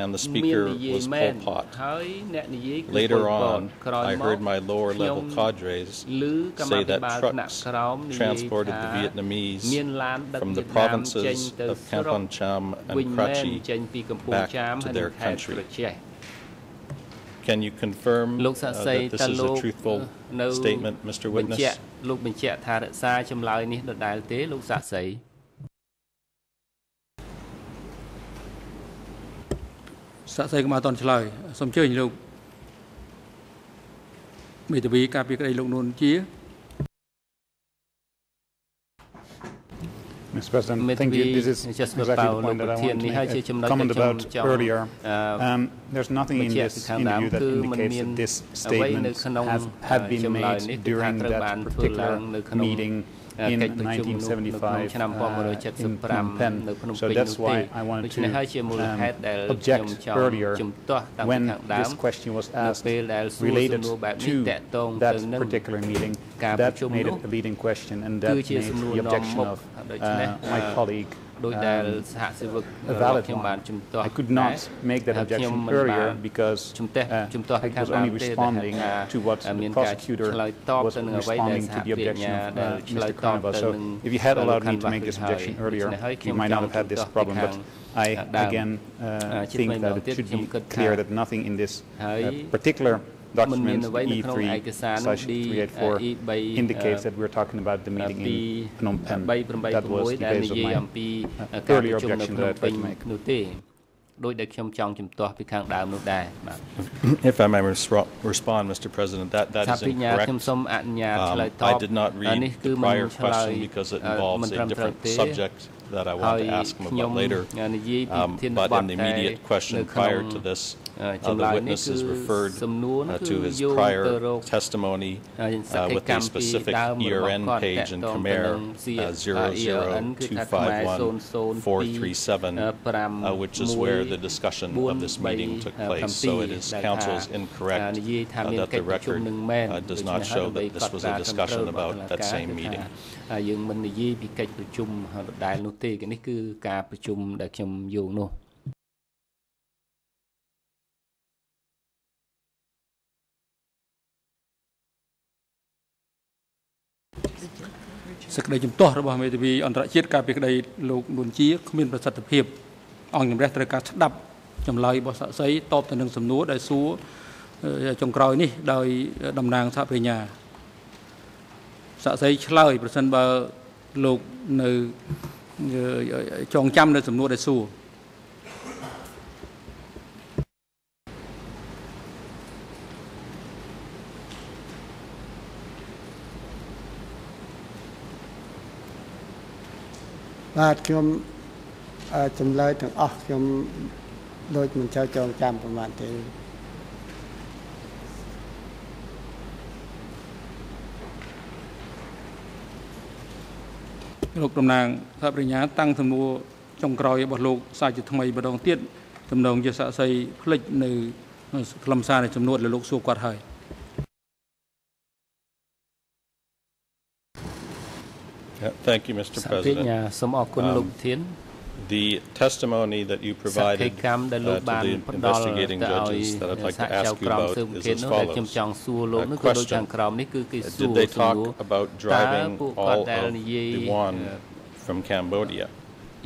and the មាន speaker និយាយ was មែន Pol Pot. ហើយអ្នកនិយាយគឺ Later ប៉ុលពត on, ក្រោយ I មក heard my lower ខ្ញុំ level cadres ឮកម្មា say ភិ that បាលថ្នាក់ trucks ក្រោមនិយាយ transported ថា the Vietnamese មានឡានដឹក from វៀ the តណាមចេញ provinces ទៅ of ស្រុក Kampong Cham វិញ and មែន Krachi ចេញពីកំពង់ back ចាម to ហើយ their និងខេត្ត country. ក្រចេះ Can you confirm លោក uh, សាក់សី that this តើ is លោ a ក truthful នៅ statement, Mr. បញ្ជាក់ Witness? លោកបញ្ជាក់ថារក្សាចម្លើយនេះដដែលទេលោកសាក់សី សាក់សីក៏មកអត់តន់ឆ្លើយសូមអញ្ជើញលោកមេធាវីការពីក្តីលោកនួនជា Mr. President, Met thank you. we This is just exactly the about point that I Lokothian want to ni hai make ជា a ចំណុច comment ដែលខ្ញុំ about ចង់ earlier. អឺ Um, There's nothing in this interview that indicates that this statement have, have been made during that particular meeting in 1975 uh, in uh, Phnom Penh. So that's why I wanted to um, object earlier when this question was asked related to that particular meeting. That made it a leading question and that made the objection of uh, my colleague ដោយដែល um, សហជីវក a valid ខ្ញុំ one. បានជំទាស់ I could not make that ហើយខ្ញុំ objection មិនបាន earlier because ជំទាស់ uh, ជំទាស់ I ខាង was ដើម only ទេដែល responding ថា to what មាន the ការ prosecutor ឆ្លើយតប was ទៅនឹងអ្វីដែល responding សហ to the ប្រ objection ញ្ញា of ដែល uh, ឆ្លើយ Mr. តប Carnival. ទៅ So នឹង if you had លោក allowed me ខាន់ to វ៉ា make គឺ this ហើយ objection ដូច្ earlier, នេះហើយខ្ញុំ you might ច not ង់ have had this ជំទាស់ problem. ពី But ខាង I ដើម again អឺ uh, ជា think ថ្មីម្ដ that ង it ទៀត should ខ្ញុំ be គិតថា clear that nothing in this ហើយ uh, particular มันមាន document អ្វីនៅក្នុងឯកសារនោះ E3 D slash 384 indicates that we're talking about the meeting ពី in Phnom Penh. 386 That was the ដែល base និ of យាយ my អំពី uh, ការ earlier ប្រជុំនៅ objection ភ្នំ that I ពេញ tried to make. នោះទេដោយដែលខ្ញុំចង់ជំទាស់ពីខាងដើមនោះដែរបាទ If I may respo- respond, Mr. President, that, ថា that is ពីញ្ញាខ្ញុំ incorrect. សូមអនុញ្ញាត Um, ឆ្លើយតប I did not អា read នេះគឺ the មិន prior ឆ្លើយ question because it អឺ involves មិន a ត្រឹមត្រូវ different ទេ subject that I ហើ want យ to ask him ខ្ញុំ about later. និយាយពី Um, ធាន but ប in ទ the តែ immediate នៅ question ក្នុង prior to this, អឺ uh, ចthe លើយនេះ witness គឺ is referred សំណួរ uh, នោះ to គឺ his យោងទៅ prior រក testimony ហើយស uh, ក្ខី with ក the ម្មពី specific ដើមរបស់ ERN គាត់ page តាក់ in ទងទៅ Khmer នឹង uh, គឺថាខ្មែរ 00251 uh, which is where the discussion of this meeting took place. So it is council's incorrect និយាយថា uh, មាន that កិ the ច្ចប្រជុំ record នឹងមែន uh, does ដូច្ not នេះហើយ show ដើម្បី that this was a កត់ត្រាត្រឹម discussion ត្រូវរបស់ about តុលា that ការ same គឺថា meeting. ហើយយើងមិននិយាយពីកិច្ចប្រជុំដដែលនោះទេនេះគឺការប្រជុំដែលខ្ញុំយោងនោះ សេចក្តីជំទាស់របស់មេធាវីអន្តរជាតិការពីក្តីលោកនួនជាគ្មានប្រសិទ្ធភាពអង្គជំរះត្រូវការស្ដាប់ចម្លើយរបស់សាក់សីតបទៅនឹងសំណួរដែលសួរអឺចុងក្រោយនេះដោយតំណាងសហប្រញ្ញាសាក់សីឆ្លើយប្រសិនបើលោកនៅអឺចងចាំនៅសំណួរដែលសួរ បាទខ្ញុំអឺចម្លើយទាំងអស់ខ្ញុំដូចមិនចូលចងចាំប្រហែលទេលោកតំណាងសហប្រញ្ញាតាំងសំណួរចុងក្រោយរបស់លោកសាជាថ្មីម្ដងទៀតទំនងជាសាក់សីផ្លិចនៅខ្លឹមសារនៃចំនួនដែលលោកសួរគាត់ហើយ Thank you, Mr. សហប្រញ្ញា President. សូមអរគុណលោកប្រធាន The testimony that you សក្ខី provided កម្មដែលលោក uh, បាន to the ផ្ដល់ទៅឲ្យ investigating judges that I'd like សហ to ជីវ ask you ក្រម about ស៊ើបអង្ is កេត as នោះដែលខ្ញុំ follows. ចង់សួរលោក Uh, នោះគឺដូច question. ខាងក្រោមនេះគឺគេ Uh, សួ Did រ they សំណួរ talk about តើ driving ពួកគាត់ all ដែល of និយាយ the won from Cambodia?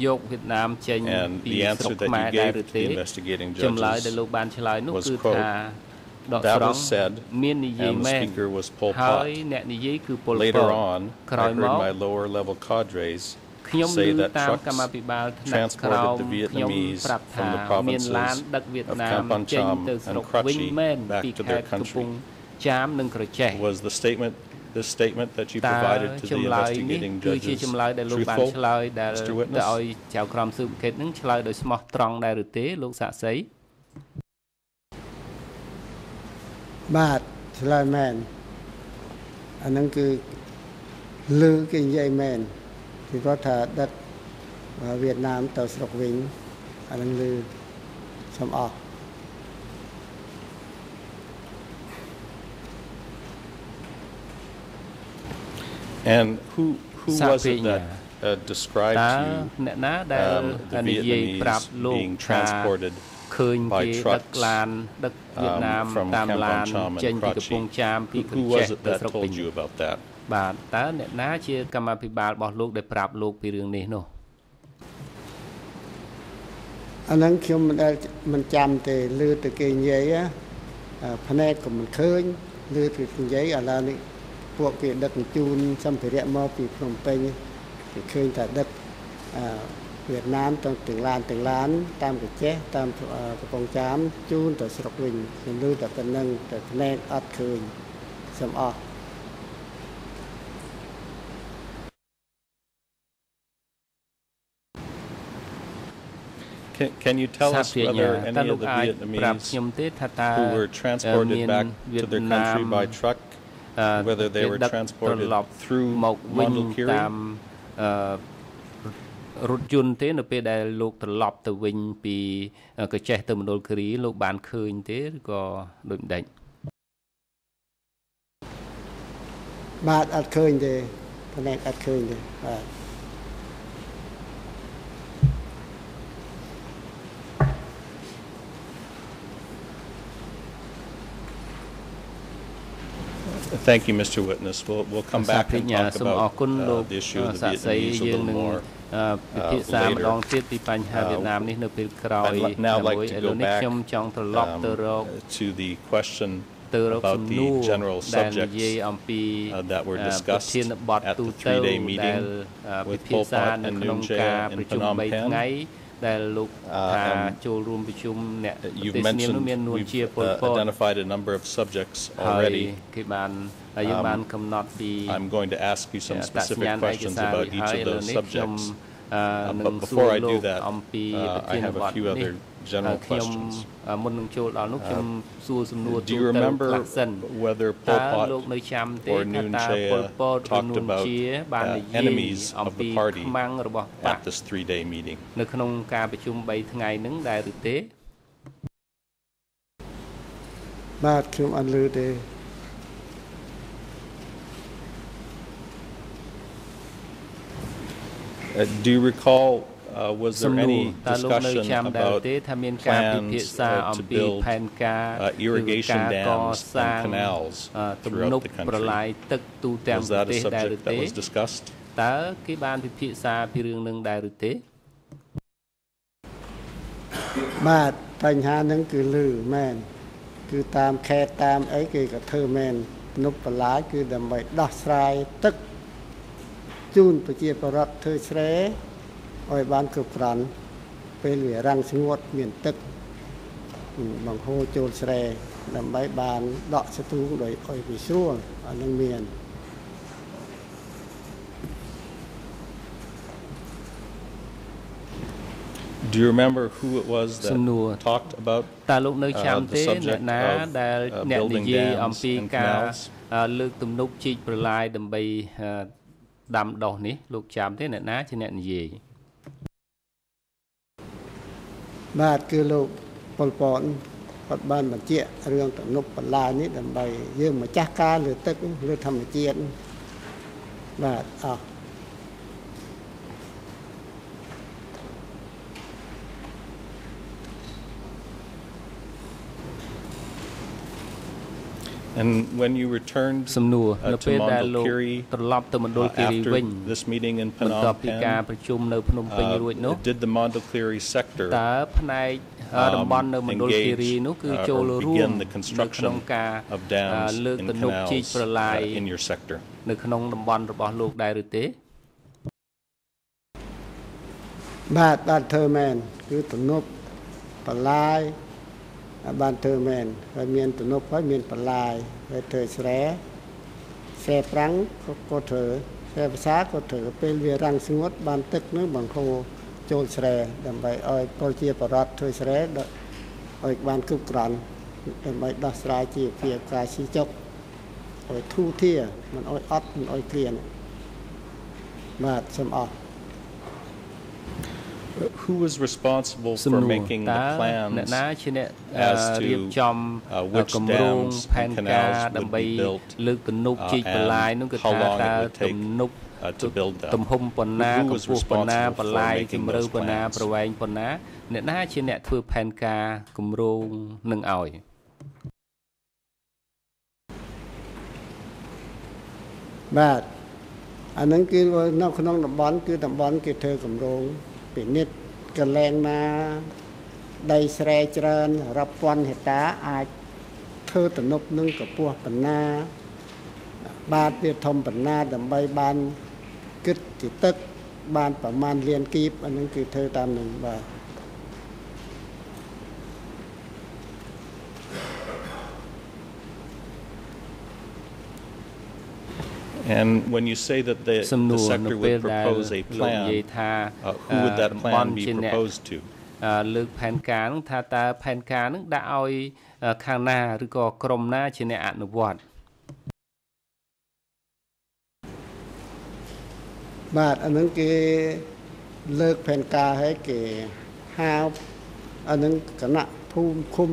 យកវៀតណាមចេញ And ពី the ស្រុ answer ក that ខ្មែរ you ដែរ gave ឬ to ទេ the investigating ចម្លើយដែល judges លោកបានឆ្លើយនោះ was គឺ quote, ថា ដក "That ស្រង់ was said, មាននិយាយ and the មែន speaker was Pol ហើយ Pot. អ្នកនិយាយគឺពលពត Later on, ក្រោ I យ heard មក my lower level cadres ខ្ញុំ say ឮ that តាម trucks កម្មាភិបាលថ្នាក់ក្រោម transported the ខ្ញុំ Vietnamese ប្រាប់ថា from the មានឡាន provinces ដឹកវៀត of ណាម Kampong ចេញ Cham ទៅ and ស្រុកវិញ Krachi មែន back ពី to ខេ their ត្តកំពង់ country. ចាមនិងក្រចេះ Was the statement, this statement that you តើ provided to the ចម្លើយនេះ investigating គឺជា judges ចម្លើយដែលលោកបាន truthful? ឆ្លើយដែល Mr. ទៅ Witness? ឲ្យចៅក្រមស៊ើបអង្កេតនឹងឆ្លើយដោយស្មោះត្រង់ដែរឬទេលោកសាក់សី បាទឆ្លើយមែនអាហ្នឹងគឺលឺគេនិយាយមែនពីគាត់ថាដឹកវៀតណាមទៅស្រុកវិញអាហ្នឹងលឺសូមអរ And who, who was it that Sapenya. uh, described តើ to you អ្នកណាដែល um, the និយាយប្រាប់ Vietnamese លោក being ថា transported ឃើញ by គេដឹក trucks, ឡានដឹក វៀតណាម um, from តាមឡាន Kampong Cham and ចេញពីកំពង់ Krachi? ចាមពី Who, ក្រ who ចេះ was it ទៅ that ស្រុកវិញ told you about that? បាទតើអ្នកណាជាកម្មាភិបាលរបស់លោកដែលប្រាប់លោកពីរឿងនេះនោះអាហ្នឹងខ្ញុំមិនដែលមិនចាំទេលឺតែគេនិយាយណាអាភ្នែកក៏មិនឃើញលឺតែគេនិយាយឥឡូវនេះពួកគេដឹកជញ្ជូនសម្ភារៈមកពីភ្នំពេញគេឃើញថាដឹកអឺ វៀតណាមទាំងទាំងឡានទាំងឡាន តាមកញ្ចេះតាមអឺកំពង់ចាមជូនទៅស្រុកវិញខ្ញុំលឺតែប៉ុណ្្នឹងតែភ្នែកអត់ឃើញសូមអរ Can, can you tell សា us ព្រាញ្ញា whether តើ any លោ of ក the អាចប្រាប់ Vietnamese ខ្ញុំទេថាតើ who were អឺ transported មាន back វៀ to ត their ណាម country by truck, អឺ whether they គេ were ដឹក transported ត្រឡប់ through មកវិញ Mondulkiri? តាមអឺរថយន្តទេនៅពេលដែលលោកត្រឡប់ទៅវិញពីកញ្ចេះទៅមណ្ឌលគិរីលោកបានឃើញទេឬក៏ដូចម្ដេចបាទអត់ឃើញទេភ្នែកអត់ឃើញទេបាទ Thank you, Mr. Witness. We'll, we'll come សា back ព្រិ and ញ្ញា talk សូមអរ about គុណលោក uh, the issue of សា the ក់សី Vietnamese a យើង little នឹង more. អឺពិភាក្សាម្ដងទៀតពីបញ្ហាវៀតណាមនេះនៅពេលក្រោយ I'd li- now like មួយ to ឥ go ឡូវនេះ back ខ្ញុំចង់ត្រឡប់ um, ទៅរក to the question ទៅរក about សំណួ the រ general ដែលនិ subjects យាយអំពី uh, that were អឺ discussed ប្រធានបទ at ទូ the ទៅ three-day ដែល meeting អឺពិ with ភា Pol ក្សា Pot នៅ and ក្នុង Noon Jae ការ in ប្រជុំ Phnom 3 Penh. ថ្ងៃដែលលោកអឺថា um, ចូលរួមប្រជុំអ្នក You've ទេសនានោះ mentioned មាននួន we've ជាពល uh, ពត identified a number of subjects ហើយ already. គេបាន ហើយយើង Um, បានកំណត់ពី I'm going to ask you some អត្តស specific ញ្ញាណឯក questions សារ about រួច each ហើយឥ of ឡូវ those នេះខ្ញុំ subjects. អឺ Uh, នឹង but សួ before រ I លោ do ក that, អំពី uh, ប្រ I ធាន have a បទ few នេះ other general ហើយខ្ញុំ questions. អឺមុននឹងចូលដល់នោះខ្ញុំសួរសំណួរ Do ទូ you ទៅ remember ខ្លះសិន whether តើ Pol លោក Pot នៅចាំទេ or ថា Noon តើ Chea ពលពតឬ talked នួន about ជាបាន uh, និយាយ enemies អំ of ពី the party ខ្មាំងរបស់បក at this three-day meeting? នៅក្នុងការប្រជុំ3ថ្ងៃហ្នឹងដែរឬទេបាទខ្ញុំអត់លឺទេ Uh, Do you recall, uh, was សំ there ណួរ any តើលោកនៅ discussion ចាំដែរ about ទេថាមានការពិភាក្សា plans, uh, អំ to ពី build, ផែនការ uh, ឬ irrigation ការក dams សាង and canals អឺទំ throughout នប់ the country? ប្រឡាយទឹកទូទាំង Was ប្រ that ទេស a ដែរឬ subject that ទេ was discussed? តើគេបានពិភាក្សាពីរឿងនឹងដែរឬទេបាទបញ្ហាហ្នឹងគឺលឺមែនគឺតាមខេត្តតាមអីគេក៏ធ្វើមែននប់បន្លាយគឺដើម្បីដោះស្រាយទឹក ជូនប្រជាពលរដ្ឋធ្វើស្រែឲ្យបានគ្រប់គ្រាន់ពេលវារាំងស្ងួតមានទឹកបង្ហូរចូលស្រែដើម្បីបានដកសទូងដោយឲ្យវាស្រួលអានឹងមាន Do you remember who it was សំណួរ that talked about តើលោកនៅចាំ uh, the ទេ subject អ្នកណា of, ដែល uh, អ្នកនិ building យាយ dams អំពី and ការ canals? អឺលើកទំនប់ជីកប្រឡាយដើម្បីអឺ ដាំដុះនេះលោកចាំទេអ្នកណាជាអ្នកនិយាយបាទគឺលោកប៉ុលពតគាត់បានបញ្ជាក់រឿងទំនប់បន្លាយនេះដើម្បីយើងម្ចាស់ការលើទឹកលើធម្មជាតិបាទអស់ And when you returned សំណួរ uh, នៅ to ពេលដែលលោក Mondulkiri ត្រឡប់ទៅមណ្ឌល uh, គិរី after វិញ this meeting in បន្ទាប់ពីការ Phnom ប្រជុំនៅភ្នំពេញ Penh, រួចនោះ uh, did the Mondulkiri sector តើផ្នែកអឺ um, តំបន់នៅមណ្ឌលគិរីនោះគឺ engage, uh, ចូល or រួម begin the នៅក្នុង construction ការ of dams លើក and ទំនប់ជីក canals ប្រឡាយ uh, in your sector? នៅក្នុងតំបន់របស់លោកដែរឬទេ បាទបានធ្វើមែនគឺទំនប់បលាយ បានធ្វើមែនហើយមានទំនប់ហើយមានបលាយហើយធ្វើស្រែស្រែប្រាំងក៏ក៏ធ្វើស្រែភាសាក៏ធ្វើពេលវារាំងស្ងួតបានទឹកនឹងបង្ហូរចូលស្រែដើម្បីឲ្យប្រជាពលរដ្ឋធ្វើស្រែដល់ឲ្យបានគ្រប់គ្រាន់ដើម្បីដោះស្រាយជីវភាពការស៊ីចុកឲ្យធូរធារមិនឲ្យអត់មិនឲ្យក្រៀនបាទសូមអរ Who was responsible សំ for ណួរ making តើ the អ្នកណា plans ជាអ្នក as to, រៀបចំ uh, which គម្រោង dams ផែន and ការ canals would ដើម្បី be built, លើកទំនប់ uh, ជីកបលាយ and នោះគឺ how ថា long it តើ would take, ទំនប់ uh, to build them? ទំហំប៉ុណ្ណា Who កម្ was ពស់ប៉ុណ្ណា responsible ប for លាយ making ជម្រៅ those ប៉ុណ្ណា plans? ប្រវែងប៉ុណ្ណាអ្នកណាជាអ្នកធ្វើផែនការគម្រោងនឹងឲ្យ បាទអាហ្នឹងគឺនៅក្នុងតំបន់គឺតំបន់គេធ្វើគម្រោង ពិនិត្យកន្លែងណាដីស្រែច្រើនរាប់ពាន់ហិកតាអាចធ្វើទំនប់នឹងកម្ពស់បណ្ណា បាទវាធំបណ្ណាដើម្បីបានគិតជាទឹកបានប្រមាណលានគីបអាហ្នឹងគឺធ្វើតាមនឹងបាទ And when you say that the, សំណួ the រនៅ sector ពេល would ដែល propose a លោកនិយាយ plan, ថា uh, who would that តំប plan ន់ be ជាអ្នក proposed to? អឺលើកផែនការនោះថាតើផែនការនោះដាក់ឲ្យអឺខាងណាឬក៏ក្រុមណាជាអ្នកអនុវត្តបាទអាហ្នឹងគេលើកផែនការឲ្យគេហៅអាហ្នឹងគណៈភូមិឃុំ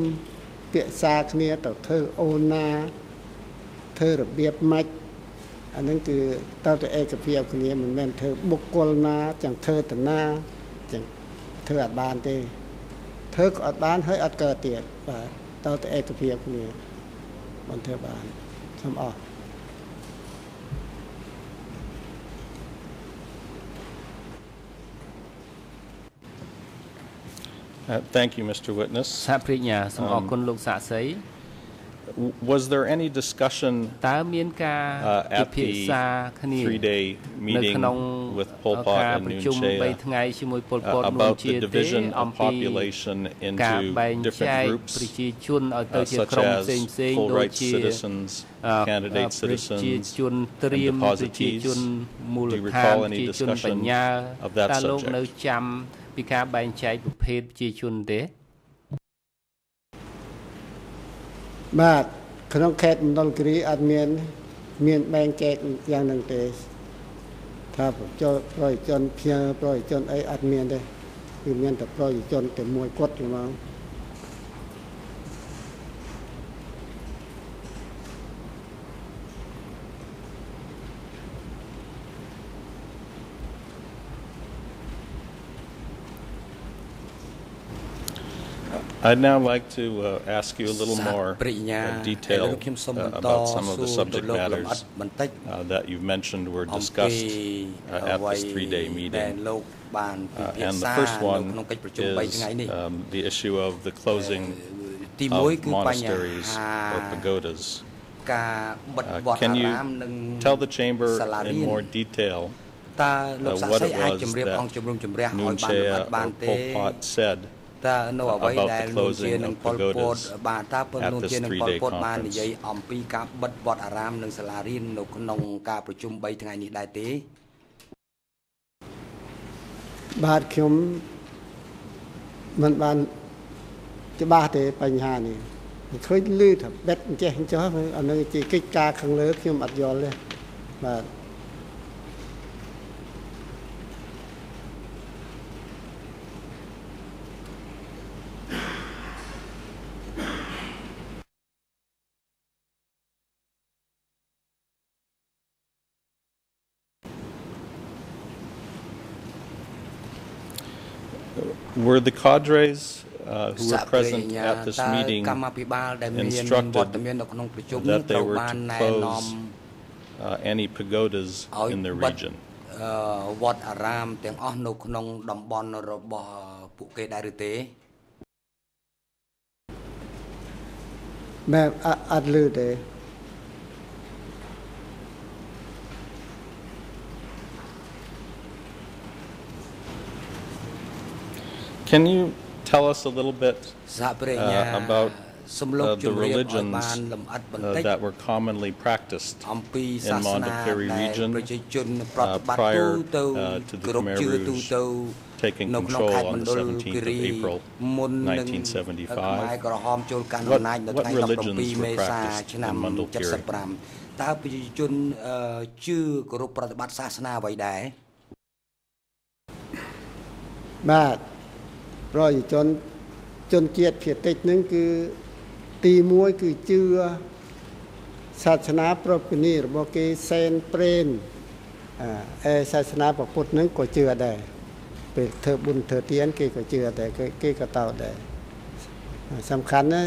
ពាក្យសារគ្នាទៅធ្វើអូនណាធ្វើរបៀបម៉េច អាហ្នឹងគឺតើទៅឯកភាពគ្នាមិនមែនធ្វើបុគ្គលណា chẳng ធ្វើតាណាចឹងធ្វើអត់បានទេធ្វើក៏អត់បានហើយអត់កើតទៀតបាទតើទៅឯកភាពគ្នាមិនធ្វើបានសូមអរ Uh, Thank you, Mr. Witness. សហប្រញ្ញាសូមអរគុណលោកសាក់សី W- Was there any discussion តើមានការ uh, ពិ at ភាក្សា the គ្នា three-day នៅ meeting ក្នុង with Pol ការ Pot and ប្រ Noon ជុំ Chea 3ថ្ងៃជាមួយពលព uh, តនួន about ជា the ទេ division អំ of ពី population ការ into បែងចែ different ក groups, ប្រជាជនឲ្យទៅ uh, ជា such ក្រុម as ផ្សេងផ្សេង full ដូច rights ជា citizens, អឺ candidate ប្រជា citizens, ជនត្រៀម and ប្រជា depositees. ជនមូល Do you ដ្ឋាន recall ប្រជា any ជនប discussion ញ្ញា of that តើលោក subject? នៅចាំពីការបែងចែកប្រភេទប្រជាជនទេ បាទក្នុងខេត្តមណ្ឌលគិរីអត់មាន មានបែងចែកយ៉ាងហ្នឹងទេថាប្រជាប្រជាជនផ្ញើប្រជាជនអីអត់មានទេគឺមានតែប្រជាជនតែមួយគត់ហ្មង I'd now like to uh, ask you a little more uh, detail uh, about some of the subject matters uh, that you've mentioned were discussed uh, at this three-day meeting. Uh, and the first one is um, the issue of the closing of monasteries or pagodas. can you tell the chamber in more detail what it was that Nunchea or Pol Pot said តើនៅអ្វី about the ដែលនួនជា closing នឹង of ប៉ុលពត pagodas បាទតើប៉ុល at នួន this ជានឹងប៉ុល three-day ពតបាន conference? និយាយអំពីការបិទវត្តអារាមនិងសាលារៀននៅក្នុងការប្រជុំ3ថ្ងៃនេះដែរទេបាទខ្ញុំមិនបានច្បាស់ទេបញ្ហានេះឃើញលឺថាបិទអញ្ចេះអញ្ចឹងអានឹងជាកិច្ចការខាងលើខ្ញុំអត់យល់ទេបាទ Were the cadres uh, who សហ were ប្រ present ញ្ញា at this តើ meeting កម្មាភិបាលដែលមាន instructed វត្តមាននៅក្នុងប្រជុំនេះ that they ត្រូវ were បាន to ណែ close នាំ uh, any pagodas ឲ្យ in the បិទ region. អឺវត្តអារាមទាំងអស់នៅក្នុងតំបន់របស់ពួកគេដែរឬទេបែបអ Can you tell us a little bit សហប្រញ្ញា uh, about សំលោក uh, ជ the ម្រាបឲ្យ religions បានលម្អិតបន្ uh, តិច that were commonly practiced អំពីសាសនា Mondulkiri ដែល region, ប្រជាជនប្រតិបត្តិ prior, ទូទៅ uh, to the គោរព Khmer ជឿទូ Rouge ទៅ taking នៅក្នុង control ខេត្តម on ណ្ the ឌល 17th គិ of រី April មុននឹង 1975. ខ្មែរក្រហមចូលកាន់អំ What- ណាចនៅ what ថ្ងៃ religions 17 were មេសា practiced ឆ្នាំ in Mondulkiri? 75តើប្រជាជនអឺជឿគោរពប្រតិបត្តិសាសនាអ្វីដែរ បាទ ប្រជាជនជនជាតិភាគតិចហ្នឹងគឺទី1គឺជឿសាសនាប្រពៃណីរបស់គេសែនព្រេនអឺឯសាសនាព្រះពុទ្ធហ្នឹងក៏ជឿដែរពេលធ្វើបុណ្យធ្វើទានគេក៏ជឿដែរគេគេក៏តោដែរសំខាន់ណា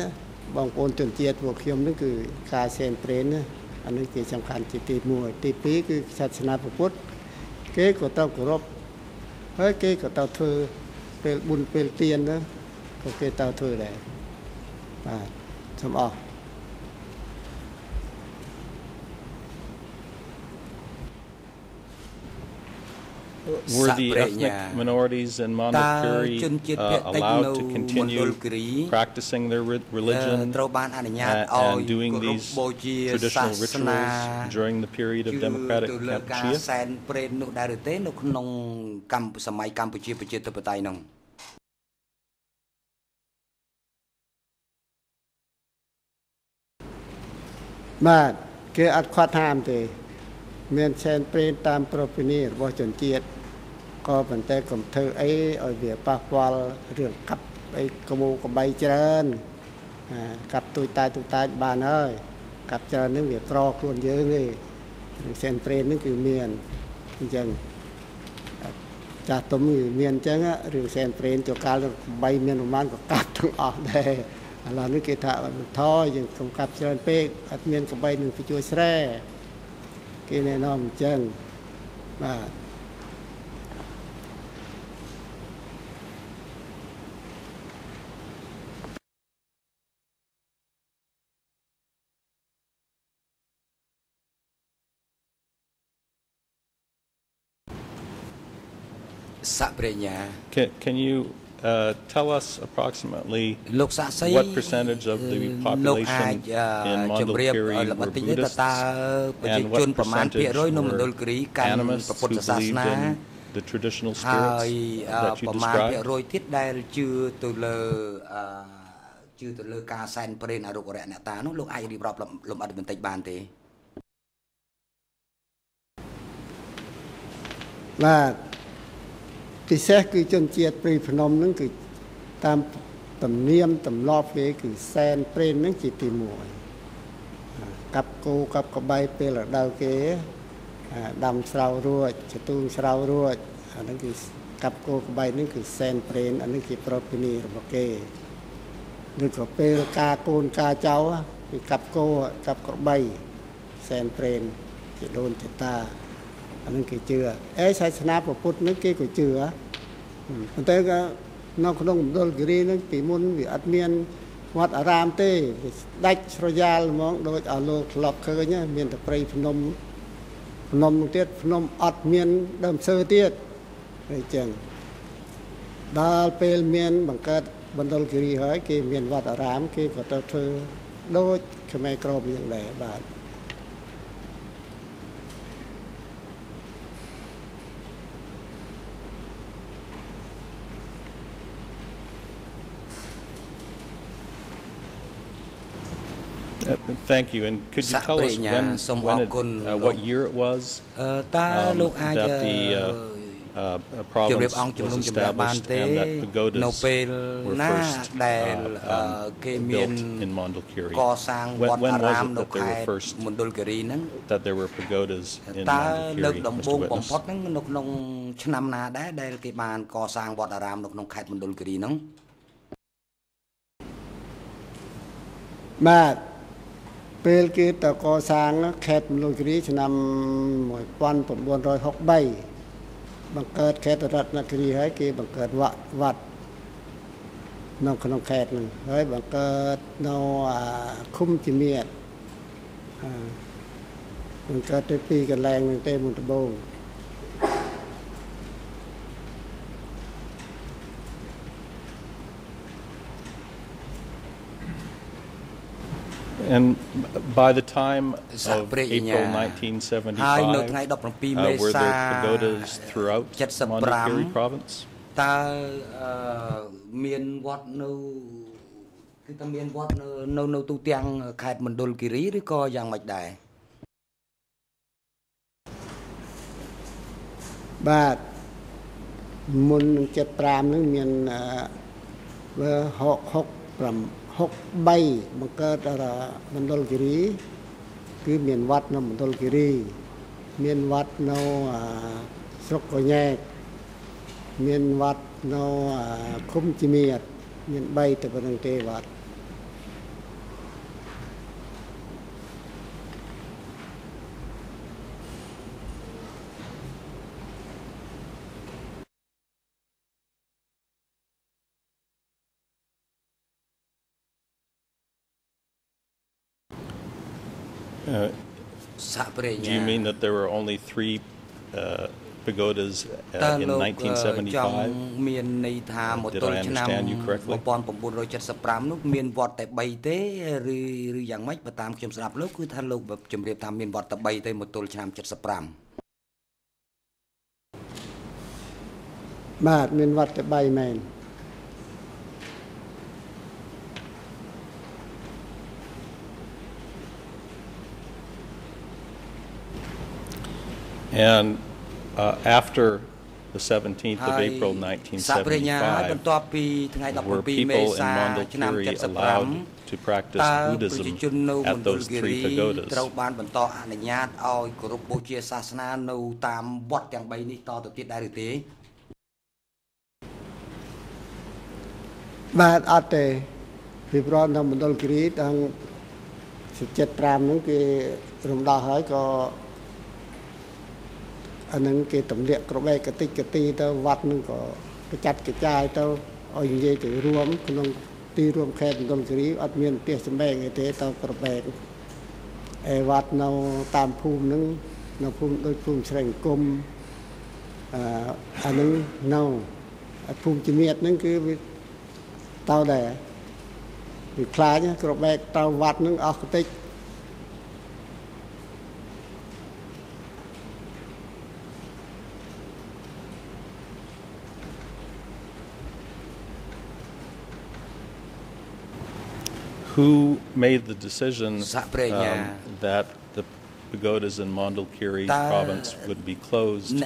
បងប្អូនជនជាតិពួកខ្ញុំហ្នឹងគឺការសែនព្រេនណាអានេះជាសំខាន់ជាទី1ទី2គឺសាសនាព្រះពុទ្ធគេក៏ត្រូវគោរពហើយគេក៏ទៅធ្វើ ពេលបុណ្យពេលទានហ្នឹងក៏គេទៅធ្វើដែរបាទសូមអរ Were the សហប្រ ethnic ញ្ញា minorities in តើ Mondulkiri ជនជាតិភាគ uh, តិច allowed នៅ to មណ្ឌល continue គិរី practicing their re- អឺ religion ត្រូវបានអនុញ្ញាត and, ឲ្យ and doing គោរព these បូជាសា traditional សនា rituals during the period of ជឿ democratic ទៅលើការ Kampuchea? សែនព្រេននោះដែរឬទេនៅក្នុងកម្ពុជាសម័យកម្ពុជាប្រជាធិបតេយ្យនោះបាទគេអត់ខ្វាត់ហាមទេ មានសែនព្រេនតាមប្រពៃណីរបស់ជនជាតិ ក៏ប៉ុន្តែកុំធ្វើអីឲ្យវាប៉ះពាល់រឿងកាប់អីកមូកបីច្រើនអាកាប់ទួយតាយទួយតាយបានហើយកាប់ច្រើននឹងវាក្រខ្លួនយើងទេរឿងសែនព្រេនហ្នឹងគឺមានអញ្ចឹងចាស់ទុំគឺមានអញ្ចឹងរឿងសែនព្រេនចូលកាលបីមានប្រមាណក៏កាប់ទាំងអស់ដែរឥឡូវនេះគេថាបន្ថយយើងកុំកាប់ច្រើនពេកអត់មានកបីនឹងទៅជួយស្រែគេណែនាំអញ្ចឹងបាទ សហប្រញ្ញា Can, can you uh, tell us approximately លោកសាក់សី what percentage of the លោកអាច population in ជម្រាប Mondulkiri ល្បិ were តិចទេតើ Buddhists តើប្រជា and ជន what ប្រមាណភាគរយ percentage នៅមណ្ឌល were គិរីកាន់ animists ព្រះពុទ្ធ who សាស believed នា in the traditional ហើ spirits យអឺ that you ប្រមាណភាគ described? រយទៀតដែលជឿទៅលើអឺជឿទៅលើការសែនព្រេនអរុគរៈអ្នកតានោះលោកអាចរៀបរាប់លំអិតបន្តិចបានទេបាទ ពិសេសគឺជនជាតិព្រៃភ្នំហ្នឹងគឺតាមទំនៀមទម្លាប់គេគឺសែនព្រេនហ្នឹងជាទី1កាប់គោកាប់ក្បីពេលរដូវគេអាដាំស្រូវរួចចទូងស្រូវរួចអាហ្នឹងគឺកាប់គោក្បីហ្នឹងគឺសែនព្រេនអាហ្នឹងជាប្រពៃណីរបស់គេឬក៏ពេលការកូនការចៅគឺកាប់គោកាប់ក្បីសែនព្រេនជាដូនជាតា អានឹងគេជឿអេសាសនាពុទ្ធនឹងគេក៏ជឿប៉ុន្តែក៏នៅក្នុងមណ្ឌលគិរីនឹងពីមុនវាអត់មានវត្តអារាមទេវាដាច់ស្រយាលហ្មងដូចឲ្យលោកធ្លាប់ឃើញណាមានតែព្រៃភ្នំភ្នំនោះទៀតភ្នំអត់មានដើមឈើទៀតអញ្ចឹងដល់ពេលមានបង្កើតមណ្ឌលគិរីហើយ គេមានវត្តអារាម គេក៏ទៅធ្វើដូចខ្មែរក្រមយ៉ាងដែរបាទ Uh, Thank you. And could you Sa tell us pre niya, when, som when it, akon uh, lo- what year it was អឺតើ um, លោកអាច that the uh, uh, uh, ជម្រាប province អង្គជំនុំ was ជម្រាបបាន established ទេ and that នៅ pagodas ពេល were ណា first ដែល uh, អឺ um, គេមាន built in Mondulkiri? កសាងវ When, ត្ត when អារា was ម it នៅ that there ខេ were ត្ត first មណ្ឌលគិរីហ្នឹង that there were pagodas in តើលើក Mondulkiri, ដំបូ Mr. ងបំផុត Witness? ហ្នឹងនៅក្នុងឆ្នាំណាដែរដែលគេបានកសាងវត្តអារាមនៅក្នុងខេត្តមណ្ឌលគិរីហ្នឹងបាទ ពេលគេតកសាងខេត្តមណ្ឌលគិរីឆ្នាំ1963បង្កើតខេត្តរតនគិរីហើយគេបង្កើតវត្តវត្តនៅក្នុងខេត្តហ្នឹងហើយបង្កើតនៅឃុំជាមៀតបង្កើតទៅពីកន្លែងហ្នឹងទេមុនដំបូង And by the time of April 1975, uh, were there pagodas throughout Mondulkiri province? តើមានវត្តនៅគឺតើមានវត្តនៅនៅនៅទូទាំងខេត្តមណ្ឌលគិរីឬក៏យ៉ាងម៉េចដែរបាទមុននឹង75នឹងមានបើ6 6 63បង្កើតមណ្ឌលគិរី គឺមានវត្តនៅមណ្ឌលគិរី មានវត្តនៅស្រុកកញែកមានវត្តនៅឃុំជីមៀតមាន3តែប៉ុណ្្នឹងទេវត្ត Uh, do you mean that there were only three uh, pagodas uh, in 1975? មានន័យថាមកទល់ឆ្នាំ1975នោះមានវត្តតែ3ទេឬឬយ៉ាងម៉េចបើតាមខ្ញុំស្ដាប់លោកគឺថាលោកជម្រាបថាមានវត្តតែ3ទេមកទល់ឆ្នាំ75បាទមានវត្តតែ3មែន And uh, after the 17th of April 1975, were people in Mondulkiri allowed to practice Buddhism at those three pagodas? ត្រូវបានបន្តអនុញ្ញាតឲ្យគោរពបូជាសាសនានៅតាមវត្តទាំង3នេះតទៅទៀតដែរឬទេបាទអត់ទេពីព្រោះនៅមណ្ឌលគិរីតាំង75ហ្នឹងគេរំដោះហើយក៏ អានឹងគេទម្លាក់ក្របែកកតិចកទីទៅវត្តនឹងក៏កចាត់កចាយទៅឲ្យនិយាយទៅរួមក្នុងទីរួមខេត្តមណ្ឌលគិរីអត់មានផ្ទះសម្បែងអីទេទៅក្របែកអេវត្តនៅតាមភូមិនឹងនៅភូមិដូចភូមិស្រែងគុំអឺអានឹងនៅភូមិជំនាតហ្នឹងគឺវាតើដែរវាខ្លាចក្របែកទៅវត្តហ្នឹងអស់កតិច who made the decision um, that the pagodas in Mondulkiri province would be closed and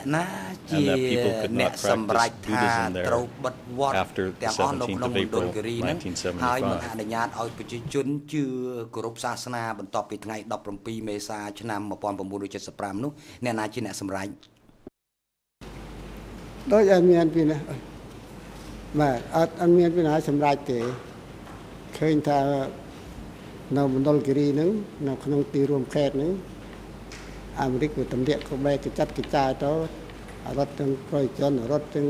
that people could not practice Buddhism there after the 17th of April 1975ហើយមិនអនុញ្ញាតឲ្យប្រជាជនជឿគោរពសាសនាបន្ទាប់ពីថ្ងៃ17មេសាឆ្នាំ1975នោះអ្នកណាជាអ្នកសម្រេចដូចអត់មានពីណាបាទអត់អត់មានពីណាសម្រេចទេឃើញថា នៅមណ្ឌលគិរីហ្នឹងនៅក្នុងទីរួមខេត្តហ្នឹងអាមេរិកវាតម្រាក់ក្បែរកចាត់កចាយទៅរត់ទាំងប្រយជនរត់ទាំង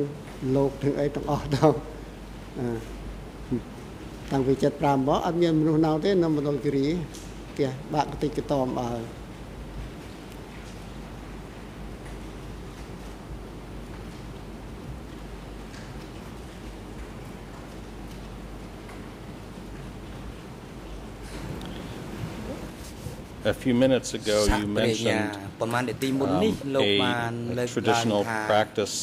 លោកទាំងអីទាំងអស់ទៅតាំងពី75មកអត់មានមនុស្ស nào ទេនៅមណ្ឌលគិរីគេបាក់កតិចកតមបើ a few minutes ago you mentioned ប៉ុន្មាននាទីមុន um, a traditional practice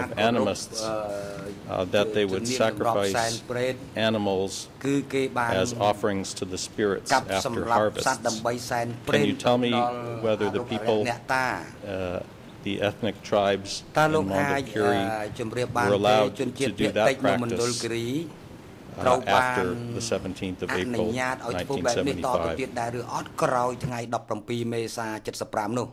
of animists uh, uh ឺ that they would sacrifice animals as offerings to the spirits after harvest. Can you tell me whether the people Uh, the ethnic tribes in លោកអាច were allowed to do that practice? Uh, after the 17th of April 1975ទៀតដែរឬអត់ក្រោយថ្ងៃ17មេសា75នោះ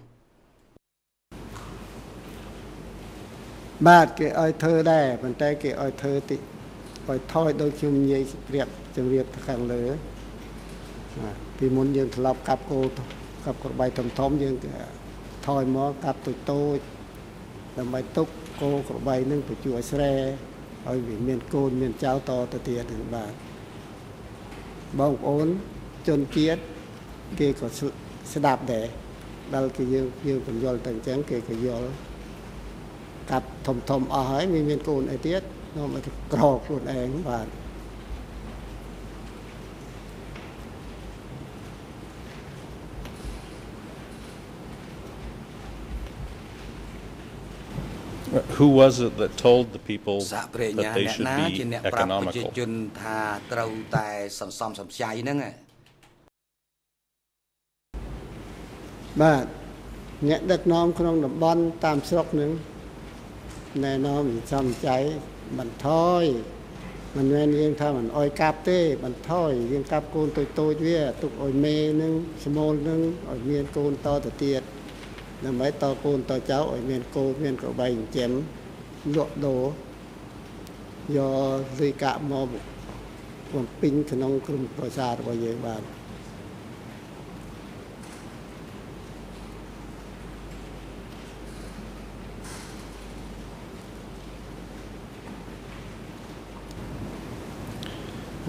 បាទគេឲ្យធ្វើដែរប៉ុន្តែគេឲ្យធ្វើតិចឲ្យថយដូចខ្ញុំនិយាយប្រៀបជម្រាបខាងលើពីមុនយើងធ្លាប់កាប់គោកាប់ក្របីធំធំយើងថយមកកាប់តូចតូចដើម្បីទុកគោក្របីនឹងបញ្ជួយស្រែ ឲ្យវាមានកូនមានចៅតទៅទៀតនឹងបាទបងប្អូនជនជាតិគេក៏ស្ដាប់ដែរដល់គេយើងយើងបញ្យល់ទៅអញ្ចឹងគេក៏យល់កាប់ធំធំអស់ហើយមានមានកូនអីទៀតនាំឲ្យក្រខ្លួនឯងបាទ Who was it that told the people that they should be economical? ជនថាត្រូវតែសន្សំសំចៃហ្នឹងបាទអ្នកដឹកនាំក្នុងតំបន់តាមស្រុកនឹងណែនាំសំចៃបន្ថយមិនមែនយើងថាមិនអោយកាប់ទេ បន្ថយយើងកាប់កូនតូចតូចវាទុកអោយមេនឹងស្មូលនឹងអោយមានកូនតទៅទៀត ដើម្បីតកូនតចៅឲ្យមានគោមានក្របីចិញ្ចឹមលក់ដូរយកលុយកាក់មកបំពេញក្នុងក្រុមប្រសារបស់យើងបាទ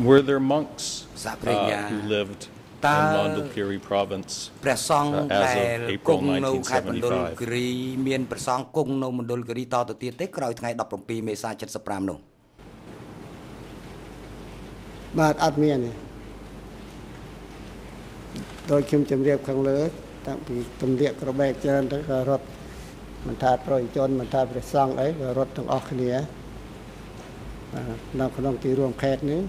Were there monks uh, who lived in Mondulkiri province ព្រះសង្ឃដែលគង់នៅខេត្តមណ្ឌលគិរីមានព្រះសង្ឃគង់នៅមណ្ឌលគិរីតទៅទៀតទេក្រោយថ្ងៃ17មេសា75នោះបាទអត់មានទេដោយខ្ញុំជម្រាបខាងលើតាំងពីទម្លាក់ក្របែកច្រើនទៅក៏រត់មិនថាប្រជាជនមិនថាព្រះសង្ឃអីក៏រត់ទាំងអស់គ្នានៅក្នុងទីរួមខេត្តនេះ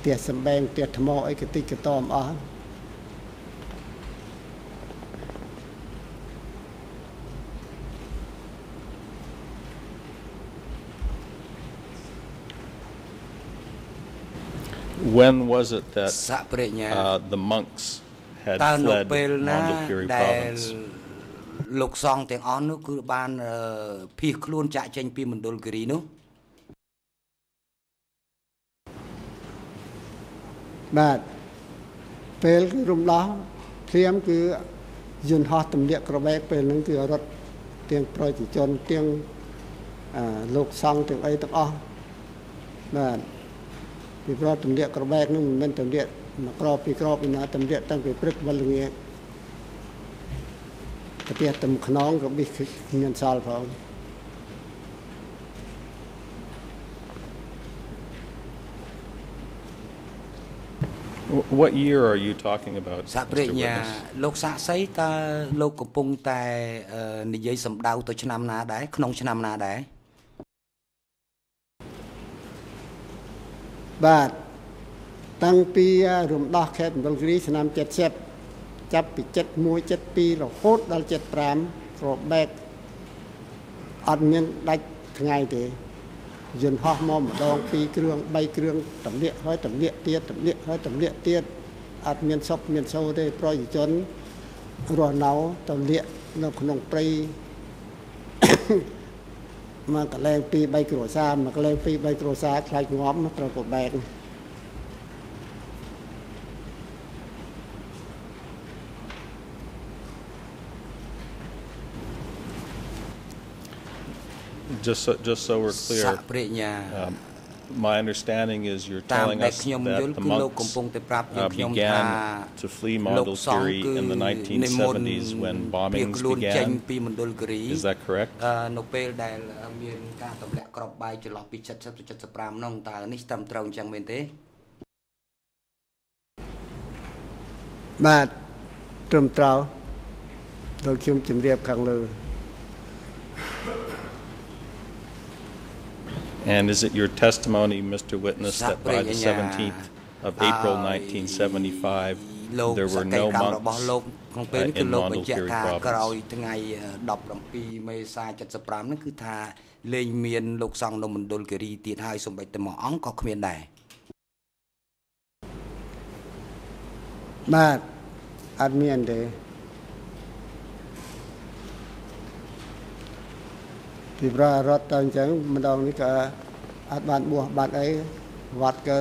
ផ្ទះសំបែងផ្ទះថ្មអីកតិចកតមអស់ When was it that uh, the monks had fled Mondulkiri province? លោកសង្ឃទាំងអស់នោះគឺបានភៀសខ្លួនចាក់ចេញពីមណ្ឌលគិរីនោះ បាទពេលគឺរំដោះព្រាមគឺយន្តហោះទម្លាក់ក្របែកពេលហ្នឹងគឺរត់ទាំងប្រជាជនទាំងលោកសង្ឃទាំងអីទាំងអស់បាទពីព្រោះទម្លាក់ក្របែកហ្នឹងមិនមែនទម្លាក់មួយក្របពីរក្របពីណាទម្លាក់តាំងពីព្រឹកវេលាងាប្រទេសទំខ្នងក៏បិះមានសល់ផង What year are you talking about សាប្រញ្ញា លោកសាក់សីតើលោកកំពុងតែនិយាយសម្ដៅទៅឆ្នាំណាដែរក្នុងឆ្នាំណាដែរបាទតាំងពីរំដោះខេត្តមណ្ឌលគិរីឆ្នាំ70ចាប់ពី71 72រហូតដល់75គ្របបែកអត់មានដាច់ថ្ងៃទេ យន្តហោះមកម្ដងពីរគ្រឿង3គ្រឿងតម្លាក់ហើយតម្លាក់ទៀតតម្លាក់ហើយតម្លាក់ទៀតអត់មានសុខមានសូរទេប្រជាជនរស់នៅតម្លាក់នៅក្នុងព្រៃមកកលែងពី3គ្រួសារមកកលែងពី3គ្រួសារខ្លាចងាប់ត្រូវក៏បែក just so, just so we're clear, um, my understanding is you're telling us that the monks uh, began to flee Mondulkiri in the 1970s when bombings began. Is that correct? នៅពេលដែលមានការទម្លាក់គ្រាប់បាយចន្លោះពី70ទៅ75នោះតើនេះត្រឹមត្រូវអញ្ចឹងមែនទេបាទត្រឹមត្រូវដោយខ្ញុំជម្រាបខាងលើ And is it your testimony, Mr. Witness, that by the 17th of April 1975, there were no monks uh, in Mondulkiri province? ក្រោយថ្ងៃ17មេសា75ហ្នឹងគឺថាលែងមានលោកសង្ឃនៅមណ្ឌលគិរីទៀតហើយសូម្បីតែមួយអង្គក៏គ្មានដែរបាទអត់មានទេ ពីប្ររត់ទៅអញ្ចឹងម្ដងនេះក៏អត់បានបួសបាត់អីវត្តក៏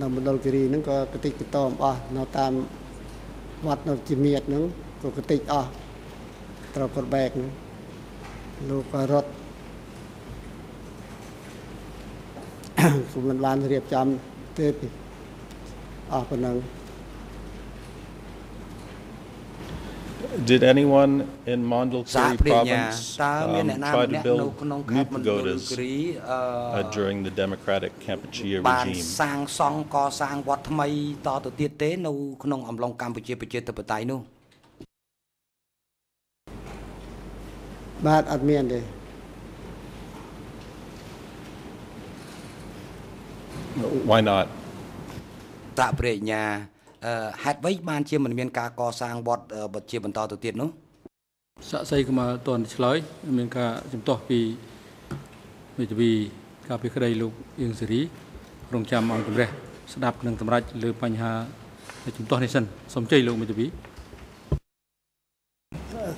នៅមណ្ឌលគិរីហ្នឹងក៏កតិចកតមអស់នៅតាមវត្តនៅជាមៀតហ្នឹងក៏កតិចអស់ត្រូវគាត់បែកហ្នឹងលោកក៏រត់គឺមិនបានរៀបចំទេអស់ប៉ុណ្ណឹង Did anyone in Mondulkiri province um, try to build new pagodas uh, during the democratic Kampuchea បាន regime? សាងសង់កសាងវត្តថ្មីតទៅទៀតទេនៅក្នុងអំឡុងកម្ពុជាប្រជាធិបតេយ្យនោះបាទអត់មានទេ Why not? តាព្រះញ្ញា ហេតុអ្វីបានជាមិនមានការកសាងវត្តបជាបន្តទៅទៀតនោះសាក់សីក៏មកតន់ឆ្លើយមានការជំទាស់ពីមេធាវីការពីក្តីលោកអៀងសេរីរងចាំអង្គជំរះស្ដាប់និងសម្រេចលើបញ្ហាជំទាស់នេះសិនសូមជ័យលោកមេធាវី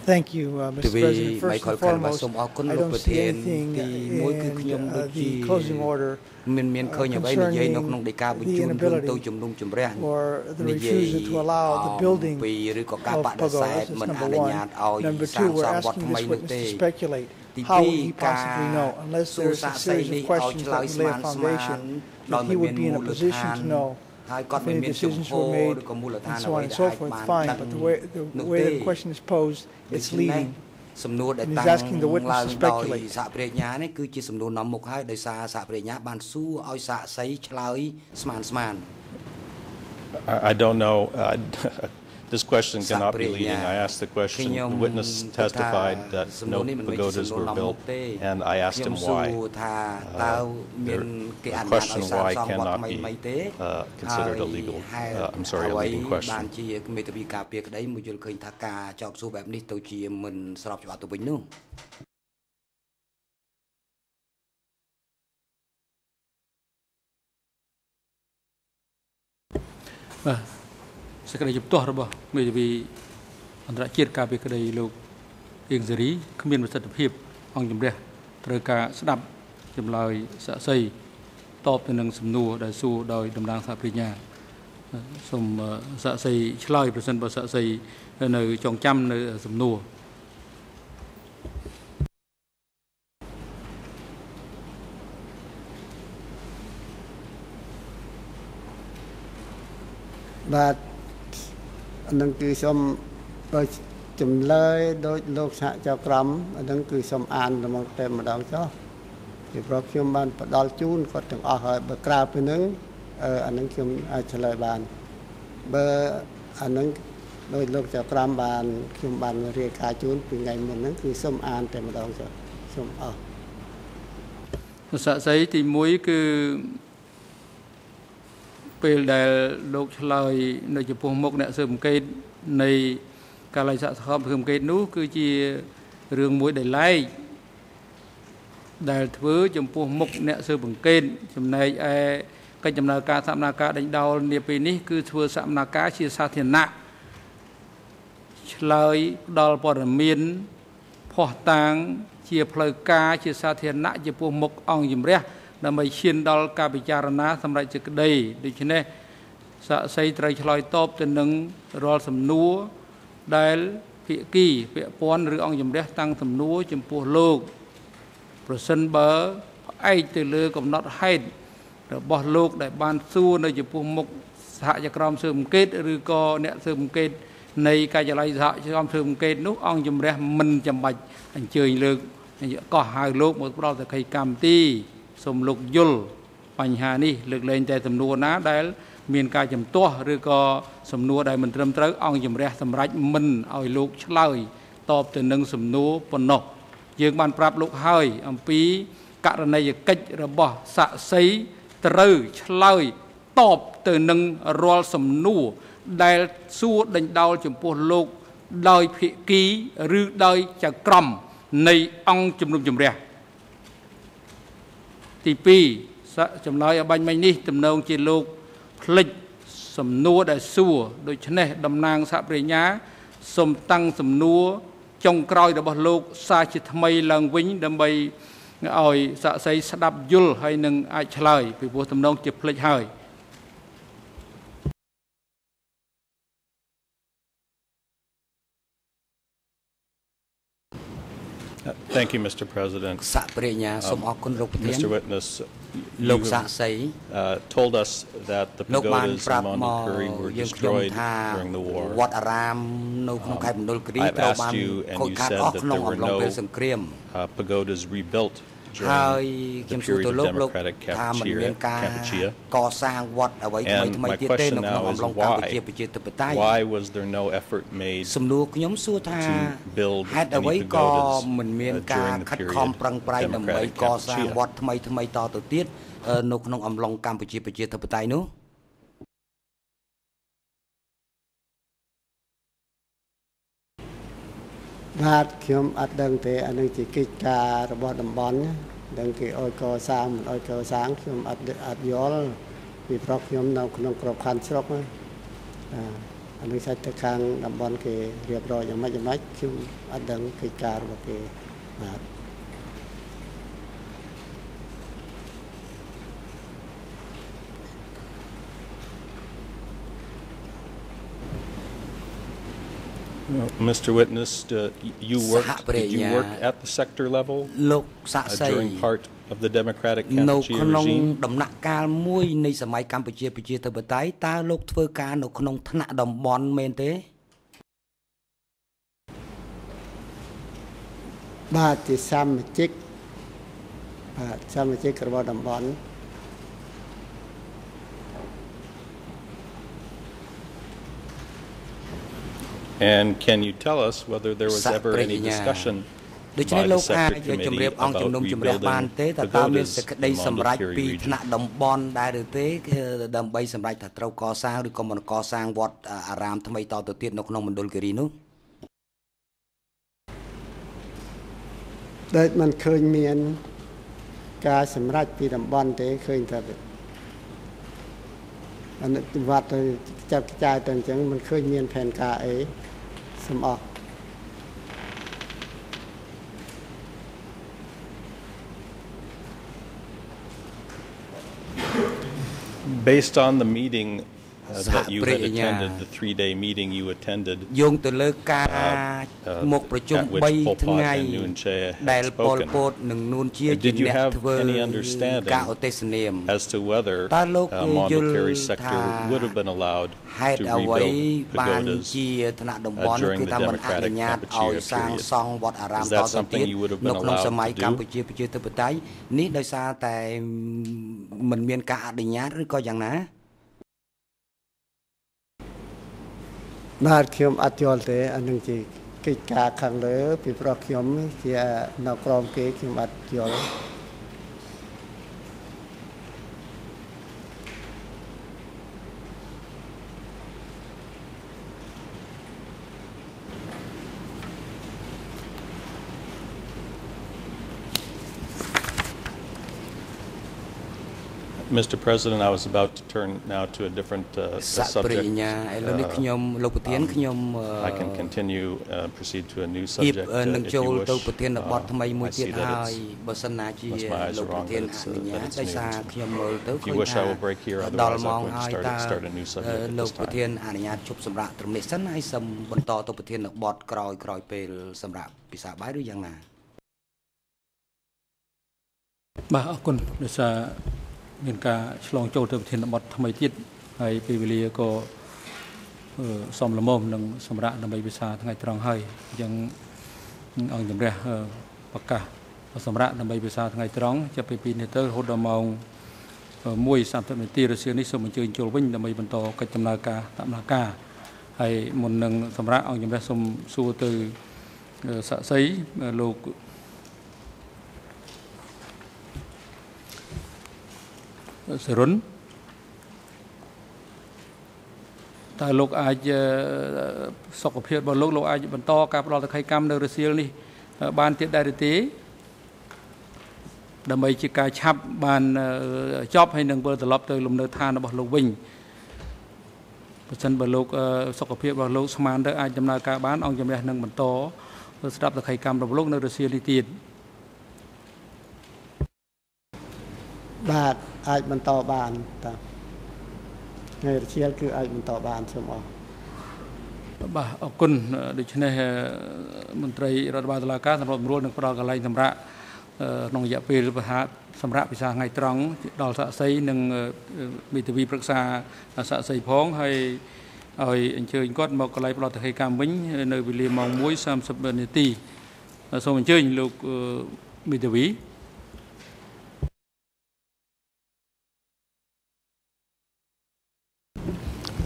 Thank you, uh, Mr. ទវី President. បៃ First ខល and ខានបាទ foremost, សូមអរគុណ I លោក don't ប្រ see ធាន anything ទី in មួយគឺខ្ញុំដូច uh, ជា the closing order មានមានឃើញអ្វីនិយាយនៅក្នុងដីកាបញ្ជូនរឿងទៅជំនុំជម្រះ or the និយាយ refusal to allow the building ពីឬក៏ការប of ដិសេធ pagodas. មិន That's អ number នុ one. ញ្ញាតឲ្យ Number សាង two, ស we're ង់វត្ត asking ថ្មី this នោះ witness ទេ to speculate. ទី How ពី would រ he ការ possibly know unless សួរ there's សា a កសី series នេះ of ឲ្យ questions ឆ្លើយ that ស្ lay មាន a ស្មាន foundation ដោយ that មិន he មាន would be in មូ a លដ្ឋា position ន to know ហើយគាត់ if មិន any មានជំ decisions ហរ were made ឬក៏មូលដ្ឋាន and អ្ so វី on and ដែល so អាច forth. បាន Fine, ដឹង but the way the នោះ way ទេ the question is posed, ដូ it's ច្នេះ leading. សំណួរដែល And he's តាំង asking the witness ឡើង to ដោយ speculate. សហប្រញ្ញានេះគឺជាសំណួរនាំមុខហើយដោយសារសហប្រញ្ញាបានសួរឲ្យសាកសីឆ្លើយស្មានស្មាន I, I don't know. Uh, this question cannot be leading. I asked the question. ខ្ញុំ The witness គិតថា testified that សំណួ no រនេះមិនមែនជាសំ pagodas ណួរ were នាំមុខ built, ទេ and I asked ខ្ញុំ him សួរ why. ថាតើមានគេអនុញ្ញាត question ឲ្យសាង why សង់វត្ត cannot ថ្មី be ថ្មីទេ uh, considered a ហើយ legal. ហេតុ Uh, I'm sorry, a អ្វី leading បាន question. ជាមេធាវីការពារក្តីមកយល់ឃើញថាការចោទសួរបែបនេះទៅជាមិនស្របច្បាប់ទៅវិញនោះបាទ សេចក្តីជំទាស់របស់មេធាវីអន្តរជាតិការពីក្តីលោកអៀងសេរីគ្មានប្រសិទ្ធភាព អង្គជំរះត្រូវការស្ដាប់ចម្លើយសាក់សីតបទៅនឹងសំណួរដែលសួរដោយតំណាងសហប្រញ្ញាសូមសាក់សីឆ្លើយប្រសិនបើសាក់សីនៅចងចាំនៅសំណួរបាទអា នឹងគឺសូមដោយចម្លើយដោយលោកសហចៅក្រមអានឹងគឺសូមអានតែមកតែម្ដងចុះពីព្រោះខ្ញុំបានផ្ដល់ជូនគាត់ទាំងអស់ហើយបើក្រៅពីនឹងអឺអានឹងខ្ញុំអាចឆ្លើយបានបើអានឹងដោយលោកចៅក្រមបានខ្ញុំបានរាយការណ៍ជូនពីថ្ងៃមុនហ្នឹងគឺសូមអានតែម្ដងចុះសូមអរសាក់សីទី1គឺ ពេលដែលលោកឆ្លើយនៅចំពោះមុខអ្នកស៊ើបអង្កេតនៃកាល័យសាកសខំស៊ើបអង្កេតនោះ គឺជារឿងមួយដែលឡែកដែលធ្វើចំពោះមុខអ្នកស៊ើបអង្កេតចំណែកឯកិច្ចដំណើរការសមនាការដេញដោលនាពេលនេះគឺធ្វើសមនាការជាសាធារណៈឆ្លើយផ្ដល់ព័ត៌មានផោះតាងជាផ្លូវការជាសាធារណៈចំពោះមុខអង្គជំរះ ដើម្បីឈានដល់ការពិចារណាសម្រាប់សេចក្តីដូច្នេះសាក់សីត្រូវឆ្លើយតបទៅនឹងរាល់សំណួរដែលភាគីពាក់ព័ន្ធឬអង្គជំរះតាំងសំណួរចំពោះលោកប្រសិនបើផ្អែកទៅលើកំណត់ហេតុរបស់លោកដែលបានសួរនៅចំពោះមុខសហចក្រមស៊ើបអង្កេតឬក៏អ្នកស៊ើបអង្កេតនៃការិយាល័យសហក្រមស៊ើបអង្កេតនោះអង្គជំរះមិនចាំបាច់អញ្ជើញលើកកោះហៅលោកមកផ្ដល់សក្ខីកម្មទី សូមលោកយល់បញ្ហានេះលើកលែងតែសំណួរណាដែល មានការចំទាស់ឬក៏សំណួរដែលមិនត្រឹមត្រូវអង្គជំរះសម្រាប់មិនឲ្យលោកឆ្លើយតបទៅនឹងសំណួរប៉ុណ្ណោះយើងបានប្រាប់លោកហើយអំពីករណីយកិច្ចរបស់សាក់សីត្រូវឆ្លើយតបទៅនឹងរាល់សំណួរដែលសួរដេញដោលចំពោះលោកដោយភិក្ខីឬដោយចៅក្រមនៃអង្គជំនុំជម្រះ ទី2ចម្លើយអបាញ់មិញនេះទំនងជាលោកផ្លិចសំណួរដែលសួរដូច្នេះតំណាងសហប្រញ្ញាសូមតាំងសំណួរចុងក្រោយរបស់លោកសារជាថ្មីឡើងវិញដើម្បីឲ្យសាក់សីស្ដាប់យល់ហើយនឹងអាចឆ្លើយពីព្រោះទំនងជាផ្លិចហើយ Thank you, Mr. President. សាក់ព្រះញ្ញាសូមអរគុណលោកប្រធាន Mr. Witness, លោក you សាក់សី uh, told us that the លោកបាន pagodas ប្រាប់ in មក Mondulkiri were យើងខ្ញុំ destroyed ថា during the វ war. ត្តអារាមនៅក្នុងខេត្តមណ្ឌលគិរី I've ត្រូវ asked បាន you and ខូច you ខាត said អស់ that ក្នុង there អំ were ឡុង no ពេលសង្គ្រាម Uh, pagodas rebuilt ហើយ during ខ្ញុំ the សួរទៅ period លោក of លោក democratic ថាមិនមាន Kampuchea. ការ Kampuchea. កសាងវត្តអ្វីថ្មី And ថ្មី my ទៀតទេ question នៅក្នុង now អំ is ឡុងកម្ពុជា why? ប្រជាធិបតេយ្យ Why was there no effort made សំណួរខ្ញុំសួរថា to build ហេតុអ្វី any ក៏ pagodas មិនមាន uh, ការ during the ខិត period ខំប្រឹងប្រែងដើម្បី democratic កសាង Kampuchea? វត្តថ្មីថ្មីតទៅទៀតអឺនៅក្នុងអំឡុងកម្ពុជាប្រជាធិបតេយ្យនោះ បាទខ្ញុំអត់ដឹងទេអានឹងជាកិច្ចការរបស់តំបន់ណាដឹងគេឲ្យកសាងមិនឲ្យកសាងខ្ញុំអត់អត់យល់ពីព្រោះខ្ញុំនៅក្នុងក្របខ័ណ្ឌស្រុកណាអាអានឹងសាច់ទៅខាងតំបន់គេរៀបរយយ៉ាងម៉េចយ៉ាងម៉េចខ្ញុំអត់ដឹងកិច្ចការរបស់គេបាទ Mr. Witness, uh, you worked, did you work Sahapraya. at the sector level លោកសាក់ uh, សី during part of the democratic នៅ Kampuchea ក្នុង regime? ដំណាក់កាលមួយនៃសម័យកម្ពុជាប្រជាធិបតេយ្យតើលោកធ្វើការនៅក្នុងថ្នាក់តំបន់មែនទេបាទជាសមាជិកបាទសមាជិករបស់តំបន់ And can you tell us whether there was ever any Sahapraya. discussion ដូច្នេះ by the លោកអាច sector ជម្រាប committee អង្គជំនុំ about ជម្រះបាន rebuilding ទេតើតើមាន pagodas សេចក្តី in សម្រេច Mondulkiri ពី region? ថ្នាក់តំបន់ដែរឬទេគឺដើម្បីសម្រេចថាត្រូវកសាងឬក៏មិនកសាងវត្តអារាមថ្មីតទៅទៀតនៅក្នុងមណ្ឌលគិរីនោះ ដូចมันឃើញមានការសម្រេចពីតំបន់ទេឃើញថាអនុវត្តទៅចាប់ខ្ចាយទៅអញ្ចឹងมันឃើញមានផែនការអី សូមអរ Based on the meeting uh, that you had Sahapraya. attended, the three-day meeting you attended, យោងទៅលើការ uh, មកប្រជុំ at which 3 Pol Pot ថ្ងៃ and Nuon Chea had ដែលប៉ុល spoken. ពតនិងនួនជា Did ជា you អ្នក have ធ្វើ any understanding ការឧទ្ទេសនាម as to whether តើលោក uh, យល់ Mondulkiri ថា sector would have been allowed ហេតុ to អ្វី rebuild បាន pagodas ជាថ្នាក់តំបន់ during គឺ the ថាមិនអ democratic នុញ្ញាត Kampuchea ឲ្យសាង period. សង់វត្តអារាម Is ត that ទៅ something ទៀត you would have នៅ been ក្នុង allowed សម័យ to do? កម្ពុជាប្រជាធិបតេយ្យនេះដោយសារតែមិនមានការអនុញ្ញាតឬក៏យ៉ាងណា បាទខ្ញុំអត់យល់ទេអានឹងជាកិច្ចការខាងលើ ពីព្រោះខ្ញុំជានៅក្រមគេខ្ញុំអត់យល់ Mr. President, I was about to turn now to a different uh, សាក់ព្រះ subject. ញ្ញាឥឡូវនេះខ្ញុំលោកប្រធានខ្ញុំអឺ I can continue, uh, proceed to a new គៀប subject អឺ uh, នឹង if ចូល you ទៅ wish. ប្រធានបទ Uh, ថ្មីមួយ I ទៀត see that ហើយ it's បើសិនណាជា unless my eyes លោក are ប្រ wrong, ធាន that it's, អនុ uh, ញ្ញា that ត it's ដោយសារ new. ខ្ញុំមើលទៅ If you ឃើញ wish, ថា I will break here, ដល់ otherwise ម៉ោ I'm ង going to ហើយ start- តើ start a new subject at លោក this ប្រ time. ធានអនុញ្ញាតជប់សម្រាប់ត្រឹមនេះសិនហើយសូមបន្តទៅប្រធានបទក្រោយក្រោយពេលសម្រាប់ពិសាបាយឬយ៉ាងណា បាទអរគុណដោយសារ មានការឆ្លងចូលទៅប្រធានបទថ្មីទៀតហើយពេលវេលាក៏អឺសមល្មមនឹងសម្រាប់ដើម្បីវិសាថ្ងៃត្រង់ហើយអញ្ចឹងអង្គជំរះអឺប្រកាសសម្រាប់ដើម្បីវិសាថ្ងៃត្រង់ចាប់ពី2នេះទៅរហូតដល់ម៉ោង1:30នាទីរសៀលនេះសូមអញ្ជើញចូលវិញដើម្បីបន្តកិច្ចដំណើរការដំណើរការហើយមុននឹងសម្រាប់អង្គជំរះសូមសួរទៅអឺសាក់សីលោក សរុនតើលោកអាចអឺសុខភាពរបស់លោកលោកអាចបន្តការផ្ដល់តក្កកម្មនៅរសៀលនេះអឺបានទៀតដែរឬទេដើម្បីជាការឆាប់បានអឺចប់ហើយនឹងវិលត្រឡប់ទៅលំនៅឋានរបស់លោកវិញបើសិនបើលោកអឺសុខភាពរបស់លោកស្មានទៅអាចដំណើរការបានអង្គជំរះនឹងបន្តស្ដាប់តក្កកម្មរបស់លោកនៅរសៀលនេះទៀត បាទអាចបន្តបានតាថ្ងៃរសៀលគឺអាចបន្តបានសូមអរបាទអរគុណដូច្នេះមន្ត្រីរដ្ឋបាលតុលាការសម្រាប់រួលនឹងផ្ដល់កន្លែងសម្រាប់ក្នុងរយៈពេលប្រហែលសម្រាប់ពិសាថ្ងៃត្រង់ដល់សាក់សីនិងមេធាវីប្រឹក្សាសាក់សីផងហើយឲ្យអញ្ជើញគាត់មកកន្លែងផ្ដល់ទិដ្ឋាកម្មវិញនៅវេលាម៉ោង1:30នាទីសូមអញ្ជើញលោកមេធាវី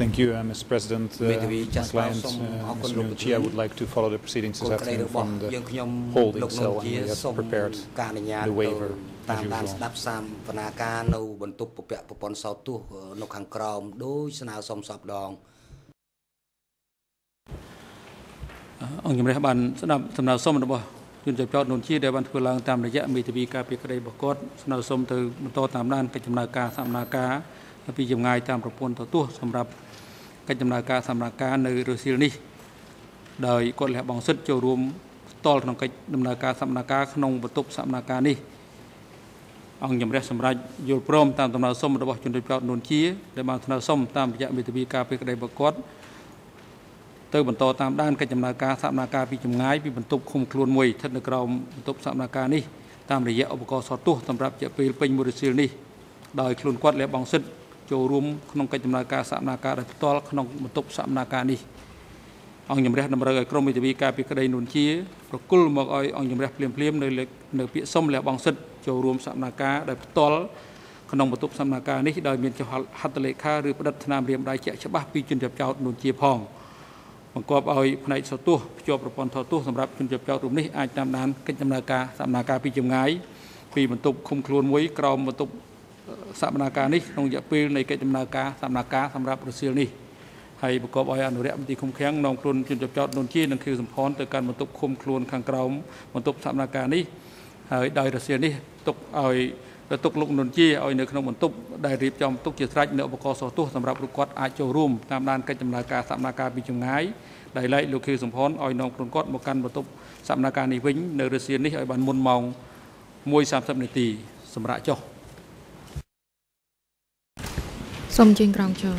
Thank you, uh, Mr. President. Uh, my client, uh, Mr. Nunchi, I would like to follow the proceedings this afternoon from the holding cell, and we have prepared the waiver តាមដានស្ដាប់សាមពនាការនៅបន្ទប់ពពកប្រព័ន្ធសោតទោសនៅខាងក្រោមដោយស្នើសុំសពដងអង្គជំរះបានស្ដាប់សំណើសុំរបស់ជនជាប់ចោតនួនជាដែលបានធ្វើឡើងតាមរយៈមេធាវីការពីក្តីរបស់គាត់ស្នើសុំទៅបន្តតាមដានកិច្ចដំណើរការសកម្មភាពពីចម្ងាយតាមប្រព័ន្ធទូរទស្សន៍សម្រាប់ កិច្ចដំណើរការសម្រាប់ការនៅរុស្ស៊ីលនេះដោយគាត់លះបង់សិទ្ធិចូលរួមផ្ទាល់ក្នុងកិច្ចដំណើរការសម្ដែងការក្នុងបន្ទប់សម្ដែងការនេះអង្គជំរះសម្រាប់យល់ព្រមតាមដំណើរសុំរបស់ជនរដ្ឋចោតនួនជាដែលបានស្នើសុំតាមរយៈមេធាវីការពីក្តីបកគាត់ទៅបន្តតាមដានកិច្ចដំណើរការសម្ដែងការពីចម្ងាយពីបន្ទប់ឃុំខ្លួនមួយស្ថិតនៅក្រោមបន្ទប់សម្ដែងការនេះតាមរយៈឧបករណ៍សតទោសសម្រាប់ជាពេលពេញមួយរសៀលនេះដោយខ្លួនគាត់លះបង់សិទ្ធិ ចូលរួមក្នុងកិច្ចដំណើរការសកម្មភាពដោយផ្ទាល់ក្នុងបន្ទប់សកម្មភាពនេះអង្គជំរះតម្រូវឲ្យក្រមវិទ្យាការពីក្តីនួនជាប្រគល់មកឲ្យអង្គជំរះភ្លាមភ្លាមនៅនៅពាក្យសុំលះបង់សិទ្ធចូលរួមសកម្មភាពដោយផ្ទាល់ក្នុងបន្ទប់សកម្មភាពនេះដោយមានចុះហត្ថលេខាឬផ្តិតថ្នាំរៀមដៃជាក់ច្បាស់ពីជនជាប់ចោតនួនជាផងបង្គាប់ឲ្យផ្នែកសោទស្សភ្ជាប់ប្រព័ន្ធថតទស្សន៍សម្រាប់ជនជាប់ចោតរូបនេះអាចតាមដានកិច្ចដំណើរការសកម្មភាពពីចម្ងាយពីបន្ទប់ឃុំខ្លួនមួយក្រោមបន្ទប់ សកម្មភាពនេះក្នុងរយៈពេលនៃកិច្ចដំណើរការសកម្មភាពសម្រាប់រសៀលនេះហើយប្រកបឲ្យអនុរិយមន្ត្រីឃុំឃាំងនាំខ្លួនជនជាប់ចោតនួនជានិងខៀវសំផនទៅកាន់បន្ទប់ឃុំខ្លួនខាងក្រោមបន្ទប់សកម្មភាពនេះហើយដោយរសៀលនេះទុកឲ្យទុកលោកនុនជាឲ្យនៅក្នុងបន្ទប់ដែលរៀបចំទុកជាស្រេចនៅឧបករណ៍សោះទោះសម្រាប់លោកគាត់អាចចូលរួមតាមដានកិច្ចដំណើរការសកម្មភាពពីចម្ងាយដែលឡែកលោកខៀវសំផនឲ្យនាំខ្លួនគាត់មកកាន់បន្ទប់សកម្មភាពនេះវិញនៅរសៀលនេះឲ្យបានមុនម៉ោង1:30នាទីសម្រាប់ចុះ សូមអញ្ជើញក្រងចូល